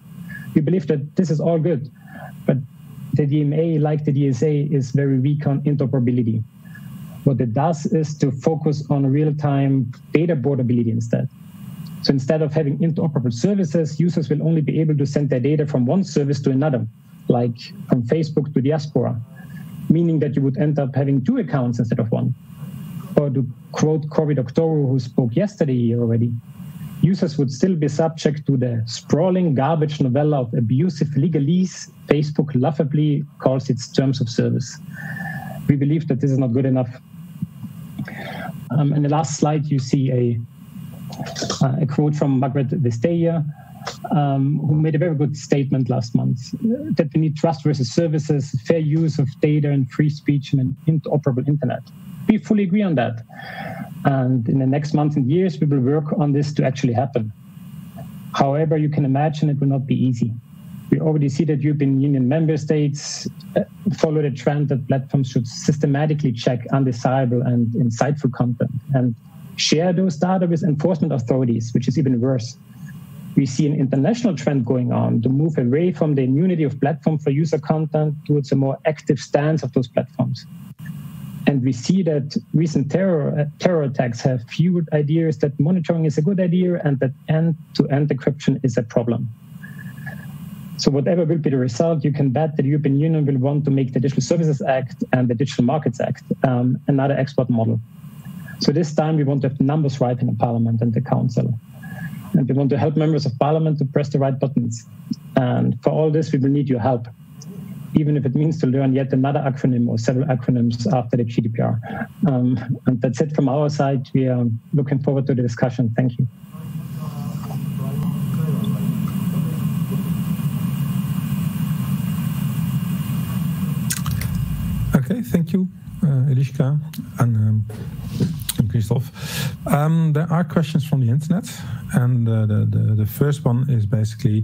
We believe that this is all good, but the DMA, like the DSA, is very weak on interoperability. What it does is to focus on real time data portability instead. So instead of having interoperable services, users will only be able to send their data from one service to another, like from Facebook to Diaspora, meaning that you would end up having two accounts instead of one. Or to quote Cory Doctorow, who spoke yesterday already, users would still be subject to the sprawling garbage novella of abusive legalese Facebook laughably calls its terms of service. We believe that this is not good enough. Um, and the last slide, you see a a quote from Margrethe Vestager, um, who made a very good statement last month that we need trust versus services, fair use of data, and free speech and an interoperable internet. We fully agree on that. And in the next months and years, we will work on this to actually happen. However, you can imagine it will not be easy. We already see that European Union member states uh, follow the trend that platforms should systematically check undesirable and insightful content and share those data with enforcement authorities, which is even worse we see an international trend going on to move away from the immunity of platform for user content towards a more active stance of those platforms. And we see that recent terror, terror attacks have fueled ideas that monitoring is a good idea and that end-to-end encryption is a problem. So whatever will be the result, you can bet that the European Union will want to make the Digital Services Act and the Digital Markets Act um, another export model. So this time we want to have the numbers right in the Parliament and the Council and we want to help members of parliament to press the right buttons. And for all this, we will need your help, even if it means to learn yet another acronym or several acronyms after the GDPR. Um, and that's it from our side. We are looking forward to the discussion. Thank you. Okay, thank you, uh, Eliška. And um, Christoph. Um, there are questions from the internet, and uh, the, the, the first one is basically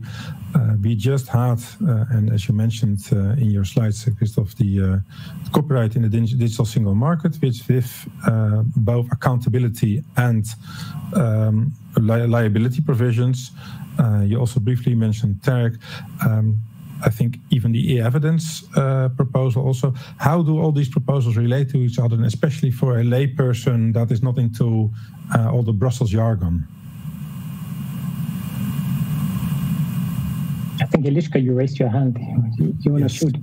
uh, we just had, uh, and as you mentioned uh, in your slides, uh, Christoph, the, uh, copyright in the digital single market, which with both accountability and um, li liability provisions. you also briefly mentioned TERC. Um, I think even the e-evidence uh, proposal also. How do all these proposals relate to each other, and especially for a layperson that is not into uh, all the Brussels jargon? Think Eliška, you raised your hand. You, you want to yes. shoot?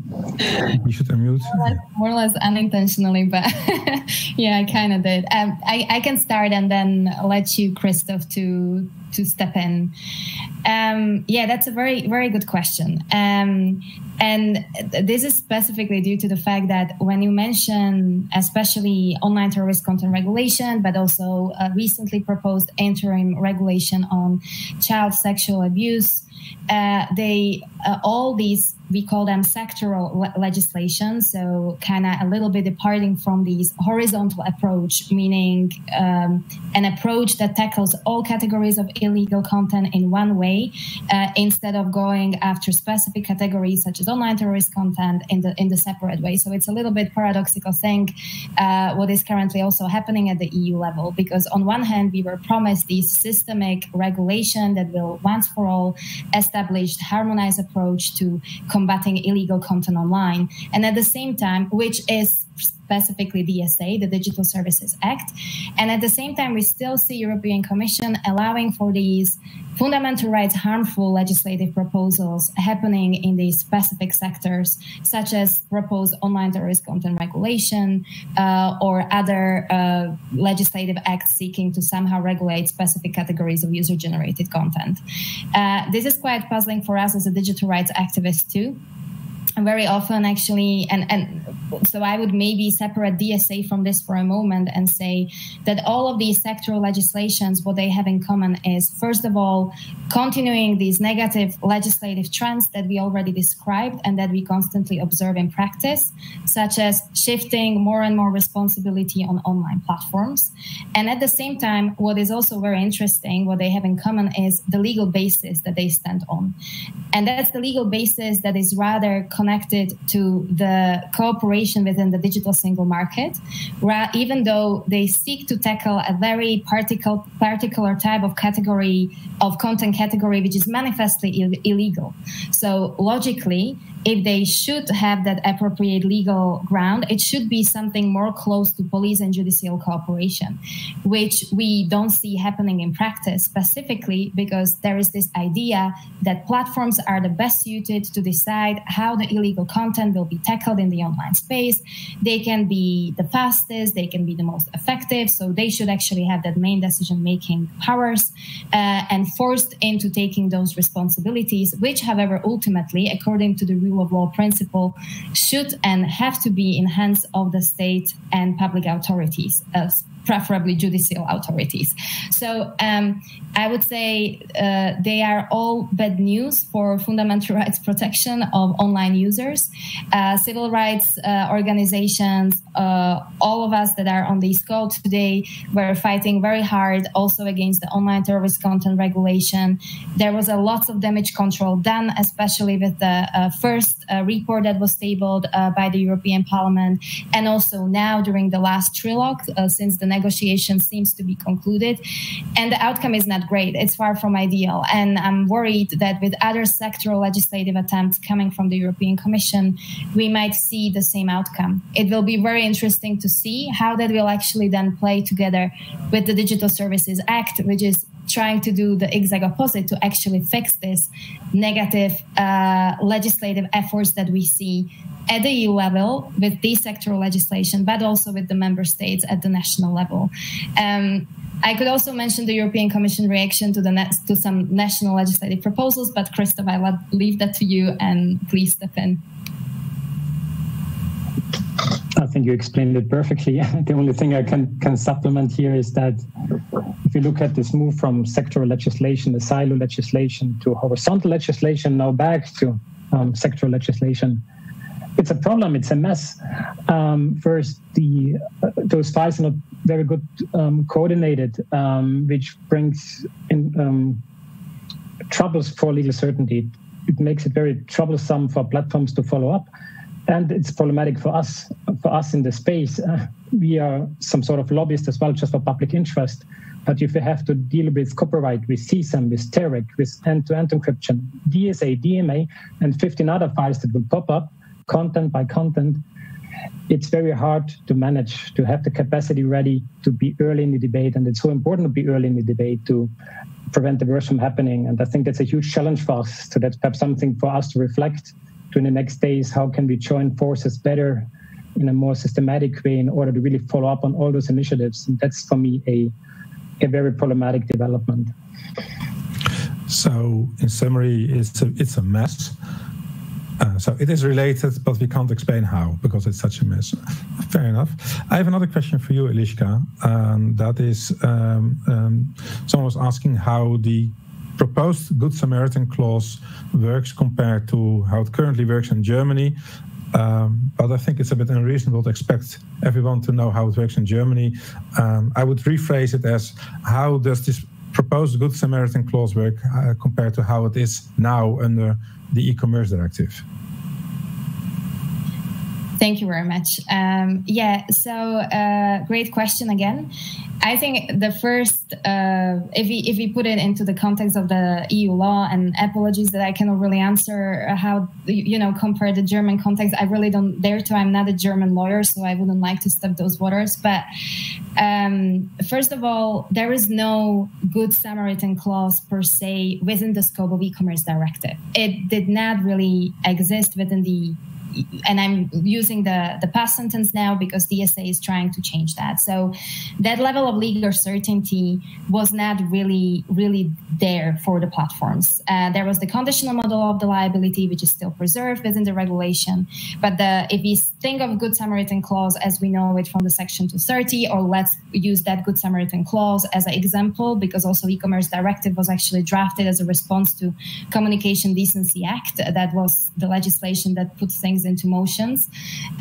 You should unmute. More or less, more or less unintentionally, but [laughs] yeah, I kind of did. Um, I, I can start and then let you, Christoph, to to step in. Um, yeah, that's a very very good question. Um, and this is specifically due to the fact that when you mention, especially online terrorist content regulation, but also recently proposed interim regulation on child sexual abuse, they uh, all these we call them sectoral le- legislation. So kind of a little bit departing from these horizontal approach meaning um, an approach that tackles all categories of illegal content in one way uh, instead of going after specific categories such as online terrorist content in the in the separate way. So it's a little bit paradoxical thing uh, what is currently also happening at the eu level because on one hand we were promised this systemic regulation that will once for all establish harmonized approach to combating illegal content online. And at the same time, which is specifically DSA, the Digital Services Act. And at the same time, we still see European Commission allowing for these fundamental rights harmful legislative proposals happening in these specific sectors, such as proposed online terrorist content regulation uh, or other uh, legislative acts seeking to somehow regulate specific categories of user-generated content. Uh, this is quite puzzling for us as a digital rights activist too very often actually and and so i would maybe separate dsa from this for a moment and say that all of these sectoral legislations what they have in common is first of all continuing these negative legislative trends that we already described and that we constantly observe in practice such as shifting more and more responsibility on online platforms. And at the same time what is also very interesting what they have in common is the legal basis that they stand on. And that's the legal basis that is rather connected to the cooperation within the digital single market, even though they seek to tackle a very particular, particular type of category of content category, which is manifestly Ill- illegal. So logically, if they should have that appropriate legal ground, it should be something more close to police and judicial cooperation, which we don't see happening in practice specifically because there is this idea that platforms are the best suited to decide how the illegal content will be tackled in the online space. They can be the fastest, they can be the most effective, so they should actually have that main decision making powers uh, and forced into taking those responsibilities, which, however, ultimately, according to the rule of law principle should and have to be in hands of the state and public authorities. Preferably judicial authorities. So um, I would say uh, they are all bad news for fundamental rights protection of online users. Uh, civil rights uh, organizations, uh, all of us that are on this call today, were fighting very hard also against the online terrorist content regulation. There was a lot of damage control done, especially with the uh, first uh, report that was tabled by the European Parliament, and also now during the last trilogue, since the negotiation seems to be concluded. And the outcome is not great. It's far from ideal. And I'm worried that with other sectoral legislative attempts coming from the European Commission, we might see the same outcome. It will be very interesting to see how that will actually then play together with the Digital Services Act, which is trying to do the exact opposite to actually fix this negative uh, legislative efforts that we see at the EU level with this sectoral legislation, but also with the member states at the national level. Um, I could also mention the European Commission reaction to the to some national legislative proposals, but Christoph, I'll leave that to you and please step in. I think you explained it perfectly. [laughs] the only thing I can, can supplement here is that if you look at this move from sectoral legislation, the silo legislation, to horizontal legislation, now back to um, sectoral legislation, it's a problem. It's a mess. Um, first, the uh, those files are not very good um, coordinated, um, which brings in um, troubles for legal certainty. It makes it very troublesome for platforms to follow up, and it's problematic for us. For us in the space, uh, we are some sort of lobbyist as well, just for public interest. But if we have to deal with copyright, with CSAM, with TERREG, with end-to-end encryption, DSA, DMA, and 15 other files that will pop up, content by content, it's very hard to manage to have the capacity ready to be early in the debate and it's so important to be early in the debate to prevent the worst from happening and i think that's a huge challenge for us so that's perhaps something for us to reflect in the next days how can we join forces better in a more systematic way in order to really follow up on all those initiatives and that's for me a, a very problematic development so in summary it's a, it's a mess uh, so it is related, but we can't explain how because it's such a mess. Fair enough. I have another question for you, Eliška. Um, that is, um, um, someone was asking how the proposed Good Samaritan clause works compared to how it currently works in Germany. Um, but I think it's a bit unreasonable to expect everyone to know how it works in Germany. Um, I would rephrase it as how does this proposed Good Samaritan clause work uh, compared to how it is now under the e-commerce directive? Thank you very much. Um, yeah, so uh, great question again. I think the first, uh, if we if we put it into the context of the EU law, and apologies that I cannot really answer how you know compare the German context. I really don't dare to. I'm not a German lawyer, so I wouldn't like to step those waters. But um, first of all, there is no Good Samaritan clause per se within the scope of e-commerce directive. It did not really exist within the and I'm using the, the past sentence now because DSA is trying to change that. So that level of legal certainty was not really, really there for the platforms. Uh, there was the conditional model of the liability, which is still preserved within the regulation. But the, if we think of Good Samaritan clause as we know it from the section 230, or let's use that Good Samaritan clause as an example, because also e-commerce directive was actually drafted as a response to Communication Decency Act. That was the legislation that puts things into motions.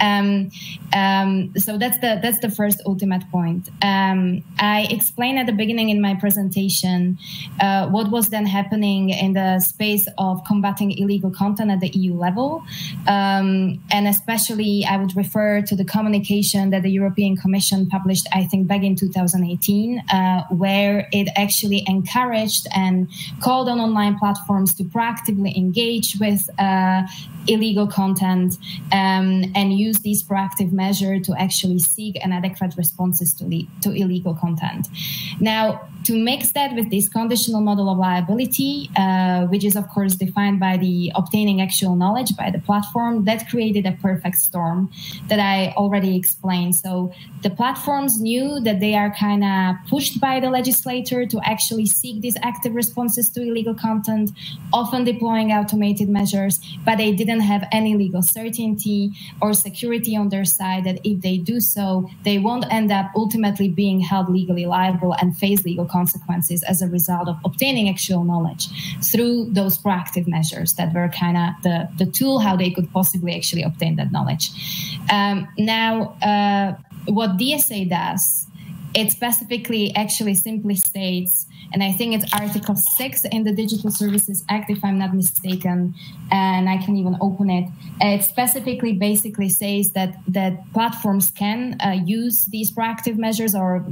Um, um, so that's the that's the first ultimate point. Um, I explained at the beginning in my presentation uh, what was then happening in the space of combating illegal content at the EU level, um, and especially I would refer to the communication that the European Commission published, I think, back in 2018, uh, where it actually encouraged and called on online platforms to proactively engage with uh, illegal content um, and use these proactive measures to actually seek an adequate responses to, le- to illegal content. Now, to mix that with this conditional model of liability, uh, which is of course defined by the obtaining actual knowledge by the platform, that created a perfect storm that I already explained. So the platforms knew that they are kind of pushed by the legislator to actually seek these active responses to illegal content, often deploying automated measures, but they didn't have any legal certainty or security on their side that if they do so, they won't end up ultimately being held legally liable and face legal consequences as a result of obtaining actual knowledge through those proactive measures that were kind of the, the tool how they could possibly actually obtain that knowledge. Um, now, uh, what DSA does, it specifically actually simply states and I think it's Article 6 in the Digital Services Act, if I'm not mistaken, and I can even open it. It specifically basically says that, that platforms can uh, use these proactive measures or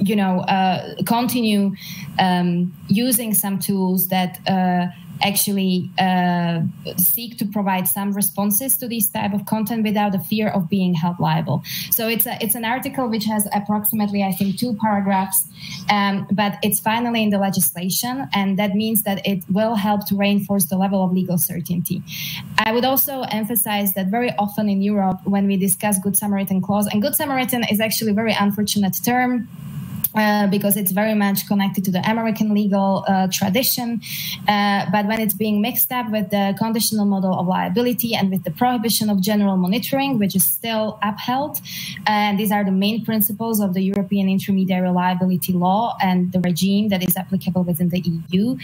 you know uh, continue um, using some tools that uh, actually uh, seek to provide some responses to this type of content without the fear of being held liable. So it's a, it's an article which has approximately I think two paragraphs, um, but it's finally in the legislation, and that means that it will help to reinforce the level of legal certainty. I would also emphasize that very often in Europe, when we discuss Good Samaritan clause, and Good Samaritan is actually a very unfortunate term uh, because it's very much connected to the American legal uh, tradition. Uh, but when it's being mixed up with the conditional model of liability and with the prohibition of general monitoring, which is still upheld, and these are the main principles of the European intermediary liability law and the regime that is applicable within the EU,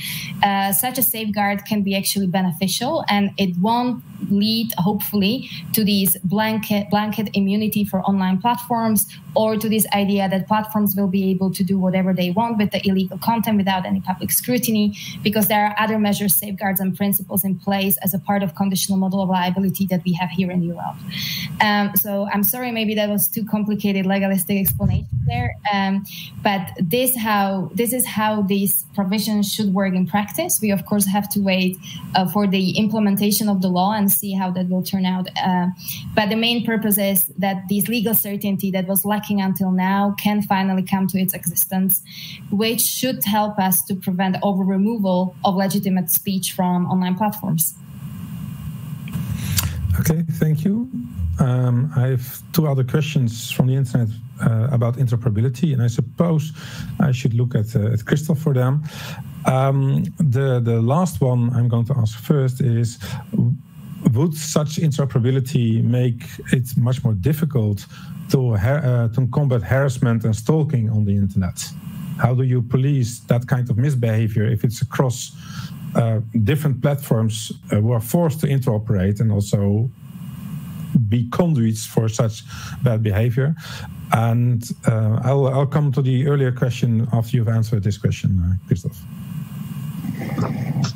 uh, such a safeguard can be actually beneficial and it won't lead, hopefully, to these blanket, blanket immunity for online platforms or to this idea that platforms will be able to do whatever they want with the illegal content without any public scrutiny, because there are other measures, safeguards, and principles in place as a part of conditional model of liability that we have here in Europe. Um, so I'm sorry, maybe that was too complicated legalistic explanation there, um, but this how this is how these provisions should work in practice. We of course have to wait uh, for the implementation of the law and see how that will turn out. Uh, but the main purpose is that this legal certainty that was lacking until now can finally come to its existence, which should help us to prevent over removal of legitimate speech from online platforms. Okay, thank you. Um, I have two other questions from the internet uh, about interoperability, and I suppose I should look at, uh, at Christoph for them. Um, the the last one I'm going to ask first is would such interoperability make it much more difficult to, uh, to combat harassment and stalking on the internet? How do you police that kind of misbehavior if it's across uh, different platforms uh, who are forced to interoperate and also be conduits for such bad behavior? And uh, I'll, I'll come to the earlier question after you've answered this question, uh, Christoph.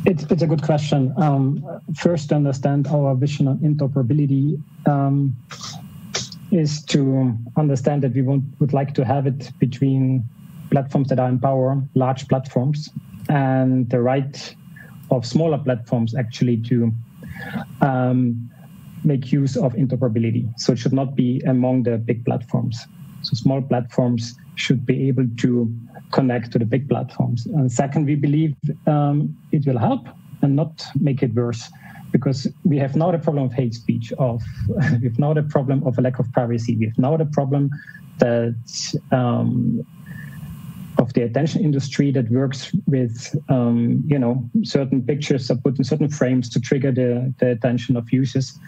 It's, it's a good question. Um, first, to understand our vision on interoperability um, is to understand that we want, would like to have it between platforms that are in power, large platforms, and the right of smaller platforms actually to um, make use of interoperability. So it should not be among the big platforms. So small platforms should be able to connect to the big platforms. And second, we believe um, it will help and not make it worse because we have now the problem of hate speech of [laughs] we have now the problem of a lack of privacy. We have now the problem that um, of the attention industry that works with um, you know certain pictures are put in certain frames to trigger the, the attention of users.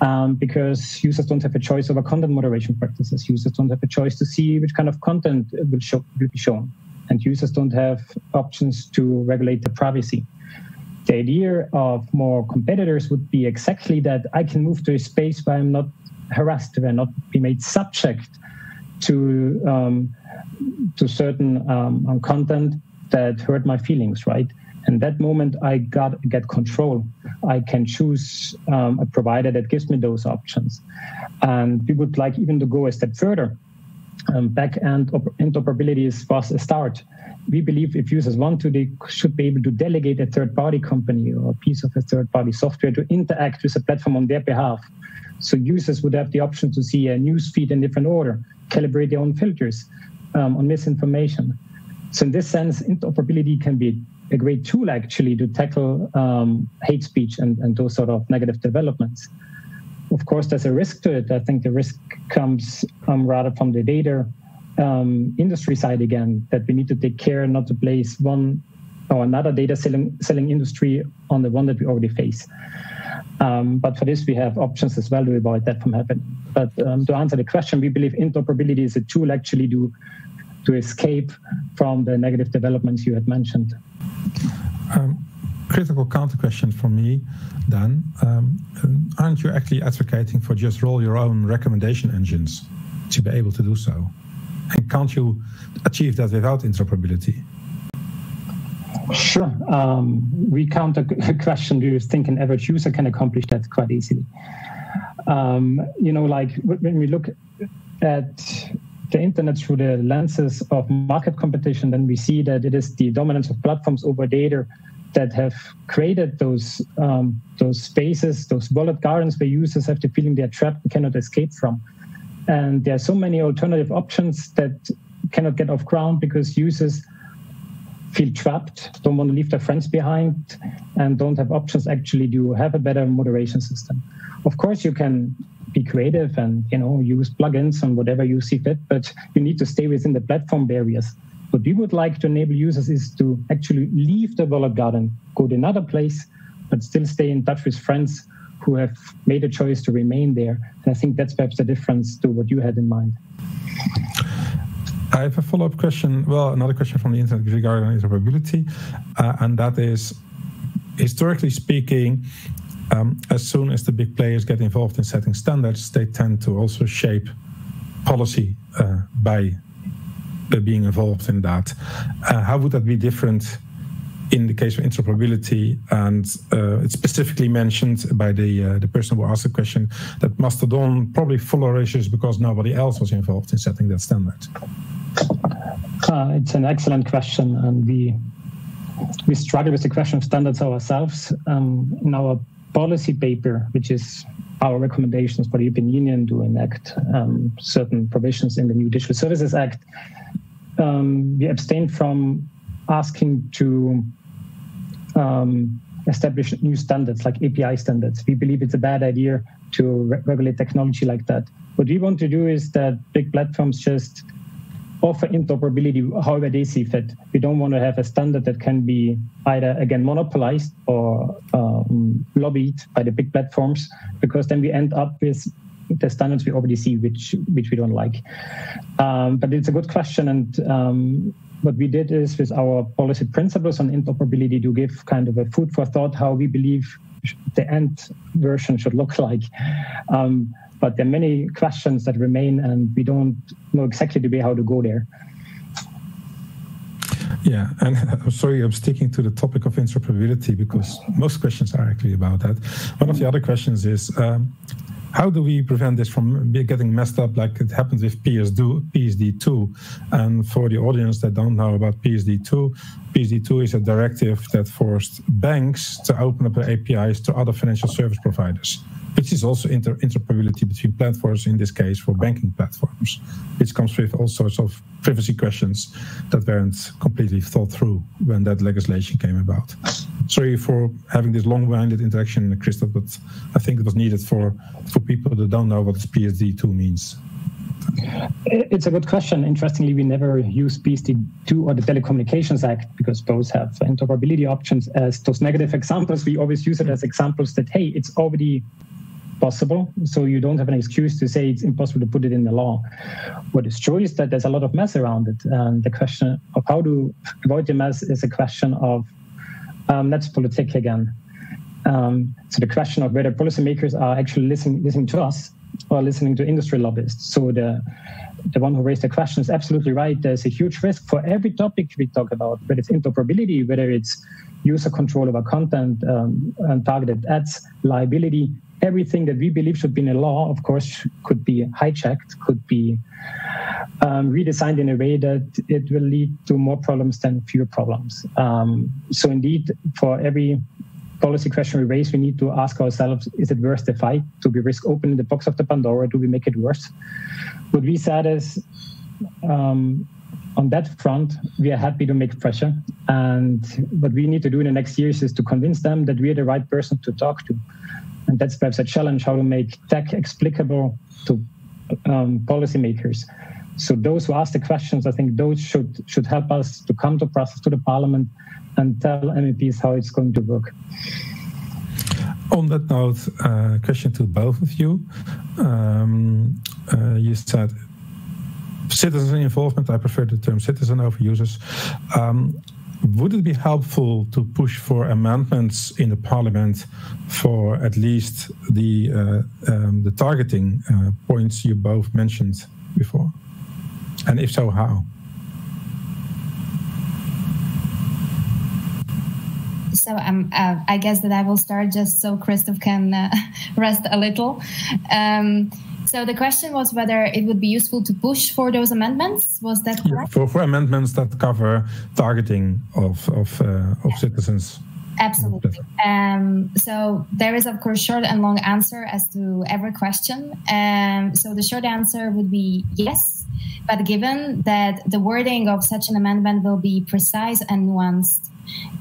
Um, because users don't have a choice over content moderation practices. Users don't have a choice to see which kind of content will, show, will be shown. And users don't have options to regulate their privacy the idea of more competitors would be exactly that I can move to a space where I'm not harassed, where I'm not be made subject to um, to certain um, content that hurt my feelings, right? And that moment, I got get control. I can choose um, a provider that gives me those options. And we would like even to go a step further. Um, back end interoperability is was a start. We believe if users want to, they should be able to delegate a third-party company or a piece of a third-party software to interact with a platform on their behalf. So users would have the option to see a news feed in different order, calibrate their own filters um, on misinformation. So in this sense, interoperability can be a great tool actually to tackle um, hate speech and, and those sort of negative developments. Of course, there's a risk to it. I think the risk comes um, rather from the data um, industry side again, that we need to take care not to place one or another data selling, selling industry on the one that we already face. Um, but for this, we have options as well to avoid that from happening. But um, to answer the question, we believe interoperability is a tool actually to to escape from the negative developments you had mentioned. Um, critical counter question from me then. Um, aren't you actually advocating for just roll your own recommendation engines to be able to do so? And can't you achieve that without interoperability? Sure. Um, we counter [laughs] question do you think an average user can accomplish that quite easily? Um, you know, like when we look at the internet through the lenses of market competition, then we see that it is the dominance of platforms over data that have created those um, those spaces, those walled gardens where users have the feeling they're trapped and cannot escape from. And there are so many alternative options that cannot get off ground because users feel trapped, don't want to leave their friends behind, and don't have options actually to have a better moderation system. Of course, you can be creative and you know use plugins and whatever you see fit, but you need to stay within the platform barriers. What we would like to enable users is to actually leave the walled garden, go to another place, but still stay in touch with friends who have made a choice to remain there. And I think that's perhaps the difference to what you had in mind. I have a follow-up question. Well, another question from the internet regarding interoperability, uh, and that is, historically speaking, um, as soon as the big players get involved in setting standards, they tend to also shape policy uh, by being involved in that. Uh, how would that be different in the case of interoperability? And uh, it's specifically mentioned by the uh, the person who asked the question that Mastodon probably flourishes because nobody else was involved in setting that standard. Uh, it's an excellent question, and we we struggle with the question of standards ourselves. Um, in our policy paper, which is our recommendations for the European Union to enact um, certain provisions in the new Digital Services Act, um, we abstained from asking to um, establish new standards like API standards. We believe it's a bad idea to re- regulate technology like that. What we want to do is that big platforms just offer interoperability however they see fit. We don't want to have a standard that can be either again monopolized or um, lobbied by the big platforms, because then we end up with the standards we already see, which which we don't like. Um, but it's a good question, and um, what we did is with our policy principles on interoperability to give kind of a food for thought how we believe the end version should look [laughs] like. Um, but there are many questions that remain, and we don't know exactly the way how to go there. Yeah, and [laughs] I'm sorry, I'm sticking to the topic of interoperability because most questions are actually about that. One of the other questions is um, how do we prevent this from getting messed up like it happens with PSD2? And for the audience that don't know about PSD2, PSD2 is a directive that forced banks to open up their APIs to other financial service providers which is also inter- interoperability between platforms, in this case for banking platforms, which comes with all sorts of privacy questions that weren't completely thought through when that legislation came about. Sorry for having this long-winded interaction, Christoph, but I think it was needed for, for people that don't know what PSD2 means. It's a good question. Interestingly, we never use PSD2 or the Telecommunications Act because both have interoperability options as those negative examples. We always use it as examples that, hey, it's already possible. So you don't have an excuse to say it's impossible to put it in the law. What is true is that there's a lot of mess around it. And the question of how to avoid the mess is a question of um, let's politic again. Um, so the question of whether policymakers are actually listening listening to us or listening to industry lobbyists. So the the one who raised the question is absolutely right. There's a huge risk for every topic we talk about, whether it's interoperability, whether it's user control over content um, and targeted ads, liability everything that we believe should be in a law, of course, could be hijacked, could be um, redesigned in a way that it will lead to more problems than fewer problems. Um, so, indeed, for every policy question we raise, we need to ask ourselves: Is it worth the fight? Do we risk opening the box of the Pandora? Do we make it worse? What we said is. Um, on that front, we are happy to make pressure. And what we need to do in the next years is to convince them that we are the right person to talk to. And that's perhaps a challenge how to make tech explicable to um, policymakers. So those who ask the questions, I think those should should help us to come to process to the parliament and tell MEPs how it's going to work. On that note, uh, question to both of you. Um, uh, you said citizen involvement. I prefer the term citizen over users. Um, would it be helpful to push for amendments in the parliament for at least the uh, um, the targeting uh, points you both mentioned before? And if so, how? So um, uh, I guess that I will start just so Christoph can uh, [laughs] rest a little. Um, so the question was whether it would be useful to push for those amendments. Was that correct? For, for amendments that cover targeting of of, uh, of citizens. Absolutely. Um, so there is, of course, short and long answer as to every question. Um, so the short answer would be yes, but given that the wording of such an amendment will be precise and nuanced,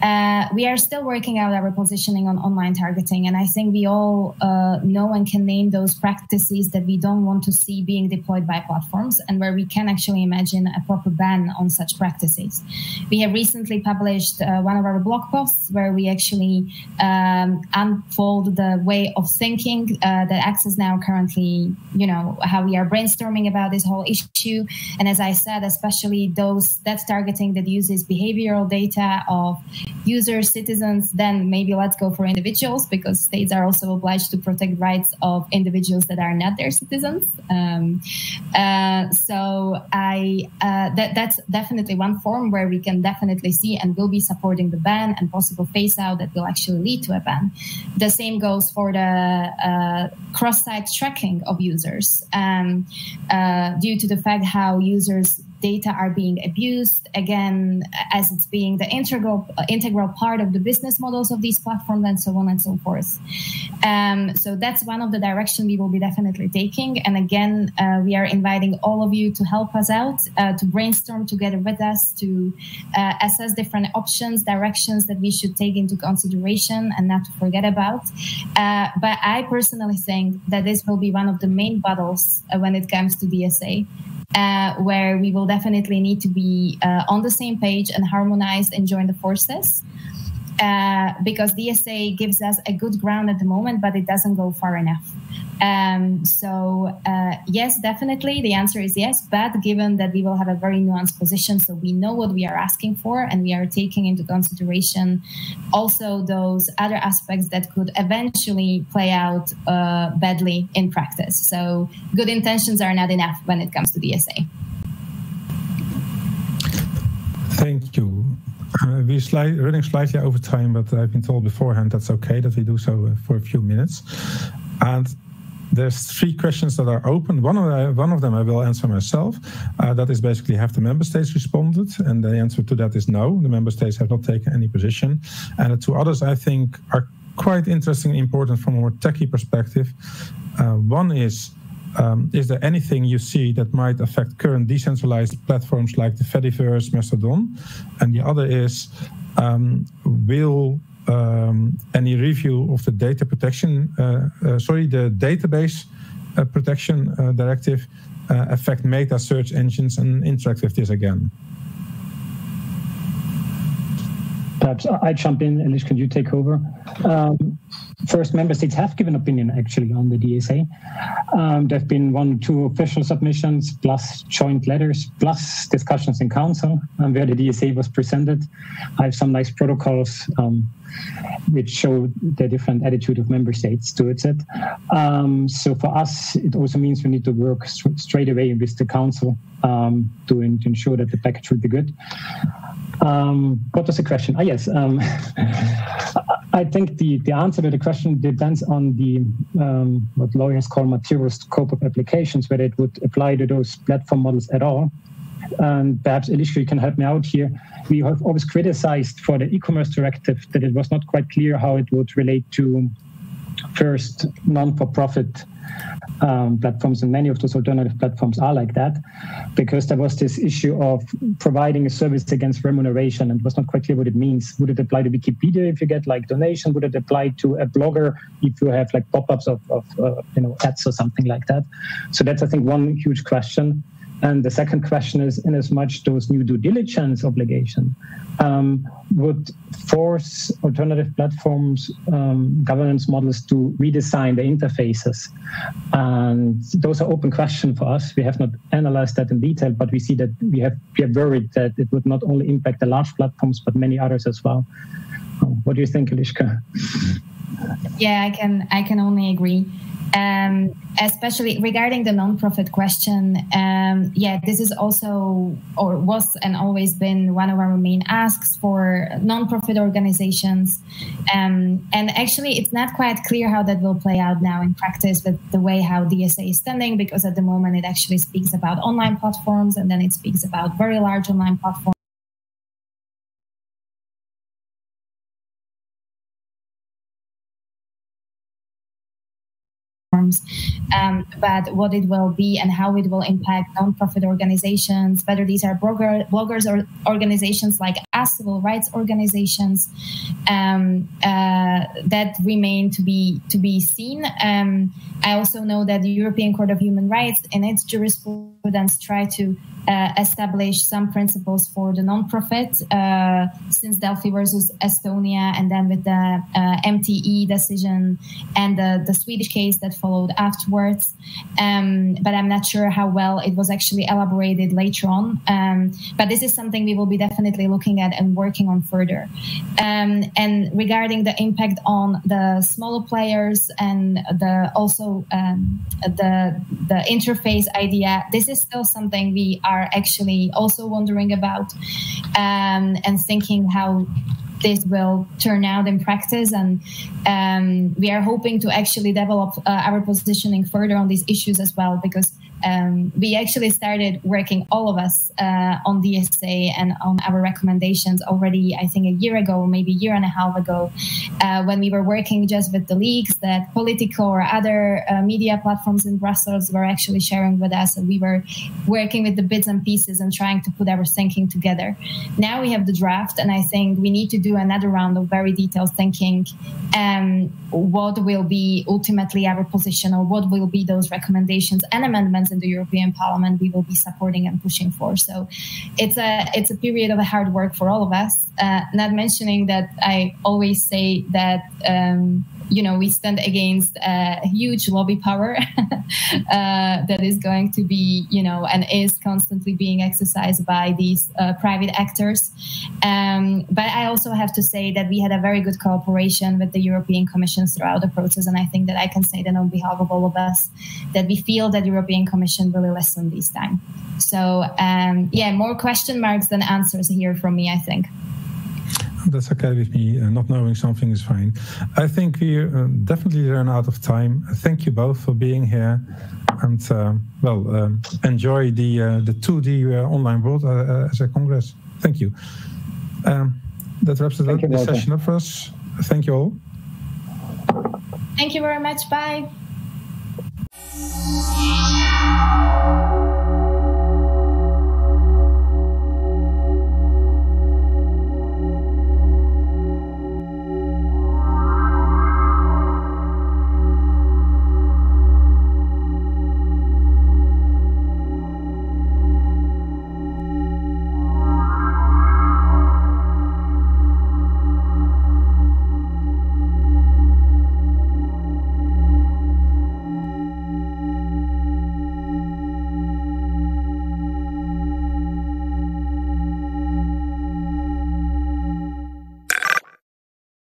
uh, we are still working out our positioning on online targeting, and I think we all uh, know and can name those practices that we don't want to see being deployed by platforms, and where we can actually imagine a proper ban on such practices. We have recently published uh, one of our blog posts where we actually um, unfold the way of thinking uh, that Access Now currently, you know, how we are brainstorming about this whole issue, and as I said, especially those that targeting that uses behavioral data of users, citizens, then maybe let's go for individuals because states are also obliged to protect rights of individuals that are not their citizens. Um, uh, so I uh, that that's definitely one form where we can definitely see and will be supporting the ban and possible phase out that will actually lead to a ban. The same goes for the uh, cross-site tracking of users um, uh, due to the fact how users data are being abused again as it's being the integral integral part of the business models of these platforms and so on and so forth. Um, so that's one of the direction we will be definitely taking. And again uh, we are inviting all of you to help us out uh, to brainstorm together with us to uh, assess different options directions that we should take into consideration and not to forget about. Uh, but i personally think that this will be one of the main battles uh, when it comes to dsa uh, where we will definitely need to be uh, on the same page and harmonized and join the forces. Uh, because DSA gives us a good ground at the moment, but it doesn't go far enough. Um, so, uh, yes, definitely, the answer is yes. But given that we will have a very nuanced position, so we know what we are asking for, and we are taking into consideration also those other aspects that could eventually play out uh, badly in practice. So, good intentions are not enough when it comes to DSA. Thank you. Uh, we're sli- running slightly over time, but I've been told beforehand that's okay that we do so uh, for a few minutes. And there's three questions that are open. One of, the, one of them I will answer myself. Uh, that is basically have the member states responded? And the answer to that is no. The member states have not taken any position. And the two others I think are quite interesting and important from a more techie perspective. Uh, one is um, is there anything you see that might affect current decentralized platforms like the Fediverse, Mastodon? And the other is, um, will um, any review of the data protection, uh, uh, sorry, the database uh, protection uh, directive uh, affect meta search engines and interact with this again? Perhaps I jump in, Elish, can you take over? Um, first, member states have given opinion actually on the DSA. Um, there have been one, or two official submissions, plus joint letters, plus discussions in council um, where the DSA was presented. I have some nice protocols um, which show the different attitude of member states towards it. Um, so for us, it also means we need to work straight away with the council um, to, to ensure that the package will be good. Um, what was the question? Ah, yes. Um, [laughs] I think the, the answer to the question depends on the um, what lawyers call material scope of applications, whether it would apply to those platform models at all. And perhaps Eliška, you can help me out here. We have always criticized for the e-commerce directive that it was not quite clear how it would relate to first non-for-profit um, platforms, and many of those alternative platforms are like that, because there was this issue of providing a service against remuneration, and it was not quite clear what it means. Would it apply to Wikipedia if you get like donation? Would it apply to a blogger if you have like pop-ups of, of uh, you know ads or something like that? So that's I think one huge question. And the second question is, in as much those new due diligence obligation um, would force alternative platforms um, governance models to redesign the interfaces. And those are open questions for us. We have not analyzed that in detail, but we see that we have we are worried that it would not only impact the large platforms, but many others as well. Um, what do you think, Eliška? Yeah, I can I can only agree. Um, especially regarding the nonprofit question, um, yeah, this is also or was and always been one of our main asks for nonprofit organizations. Um, and actually, it's not quite clear how that will play out now in practice with the way how DSA is standing, because at the moment it actually speaks about online platforms and then it speaks about very large online platforms. Um, but what it will be and how it will impact nonprofit organizations, whether these are blogger, bloggers or organizations like us, civil rights organizations, um, uh, that remain to be to be seen. Um, I also know that the European Court of Human Rights, in its jurisprudence, try to uh, establish some principles for the nonprofit uh, since Delfi versus Estonia, and then with the uh, MTE decision and the, the Swedish case that followed afterwards. Um, but I'm not sure how well it was actually elaborated later on. Um, but this is something we will be definitely looking at and working on further. Um, and regarding the impact on the smaller players and the also um, the the interface idea, this is still something we are actually also wondering about um, and thinking how this will turn out in practice. And um, we are hoping to actually develop uh, our positioning further on these issues as well, because um, we actually started working, all of us, uh, on DSA and on our recommendations already, I think, a year ago, maybe a year and a half ago, uh, when we were working just with the leaks that Politico or other uh, media platforms in Brussels were actually sharing with us. And we were working with the bits and pieces and trying to put our thinking together. Now we have the draft, and I think we need to do another round of very detailed thinking. Um, what will be ultimately our position, or what will be those recommendations and amendments? In the European Parliament we will be supporting and pushing for. So it's a it's a period of hard work for all of us. Uh, not mentioning that I always say that. Um, you know, we stand against a huge lobby power [laughs] uh, that is going to be, you know, and is constantly being exercised by these uh, private actors. Um, but I also have to say that we had a very good cooperation with the European Commission throughout the process, and I think that I can say that on behalf of all of us, that we feel that European Commission really listened this time. So, um, yeah, more question marks than answers here from me, I think that's okay with me. Uh, not knowing something is fine. I think we uh, definitely ran out of time. Thank you both for being here, and uh, well, um, enjoy the uh, the 2D uh, online world uh, as a congress. Thank you. Um, that wraps it up, the session up for us. Thank you all. Thank you very much. Bye.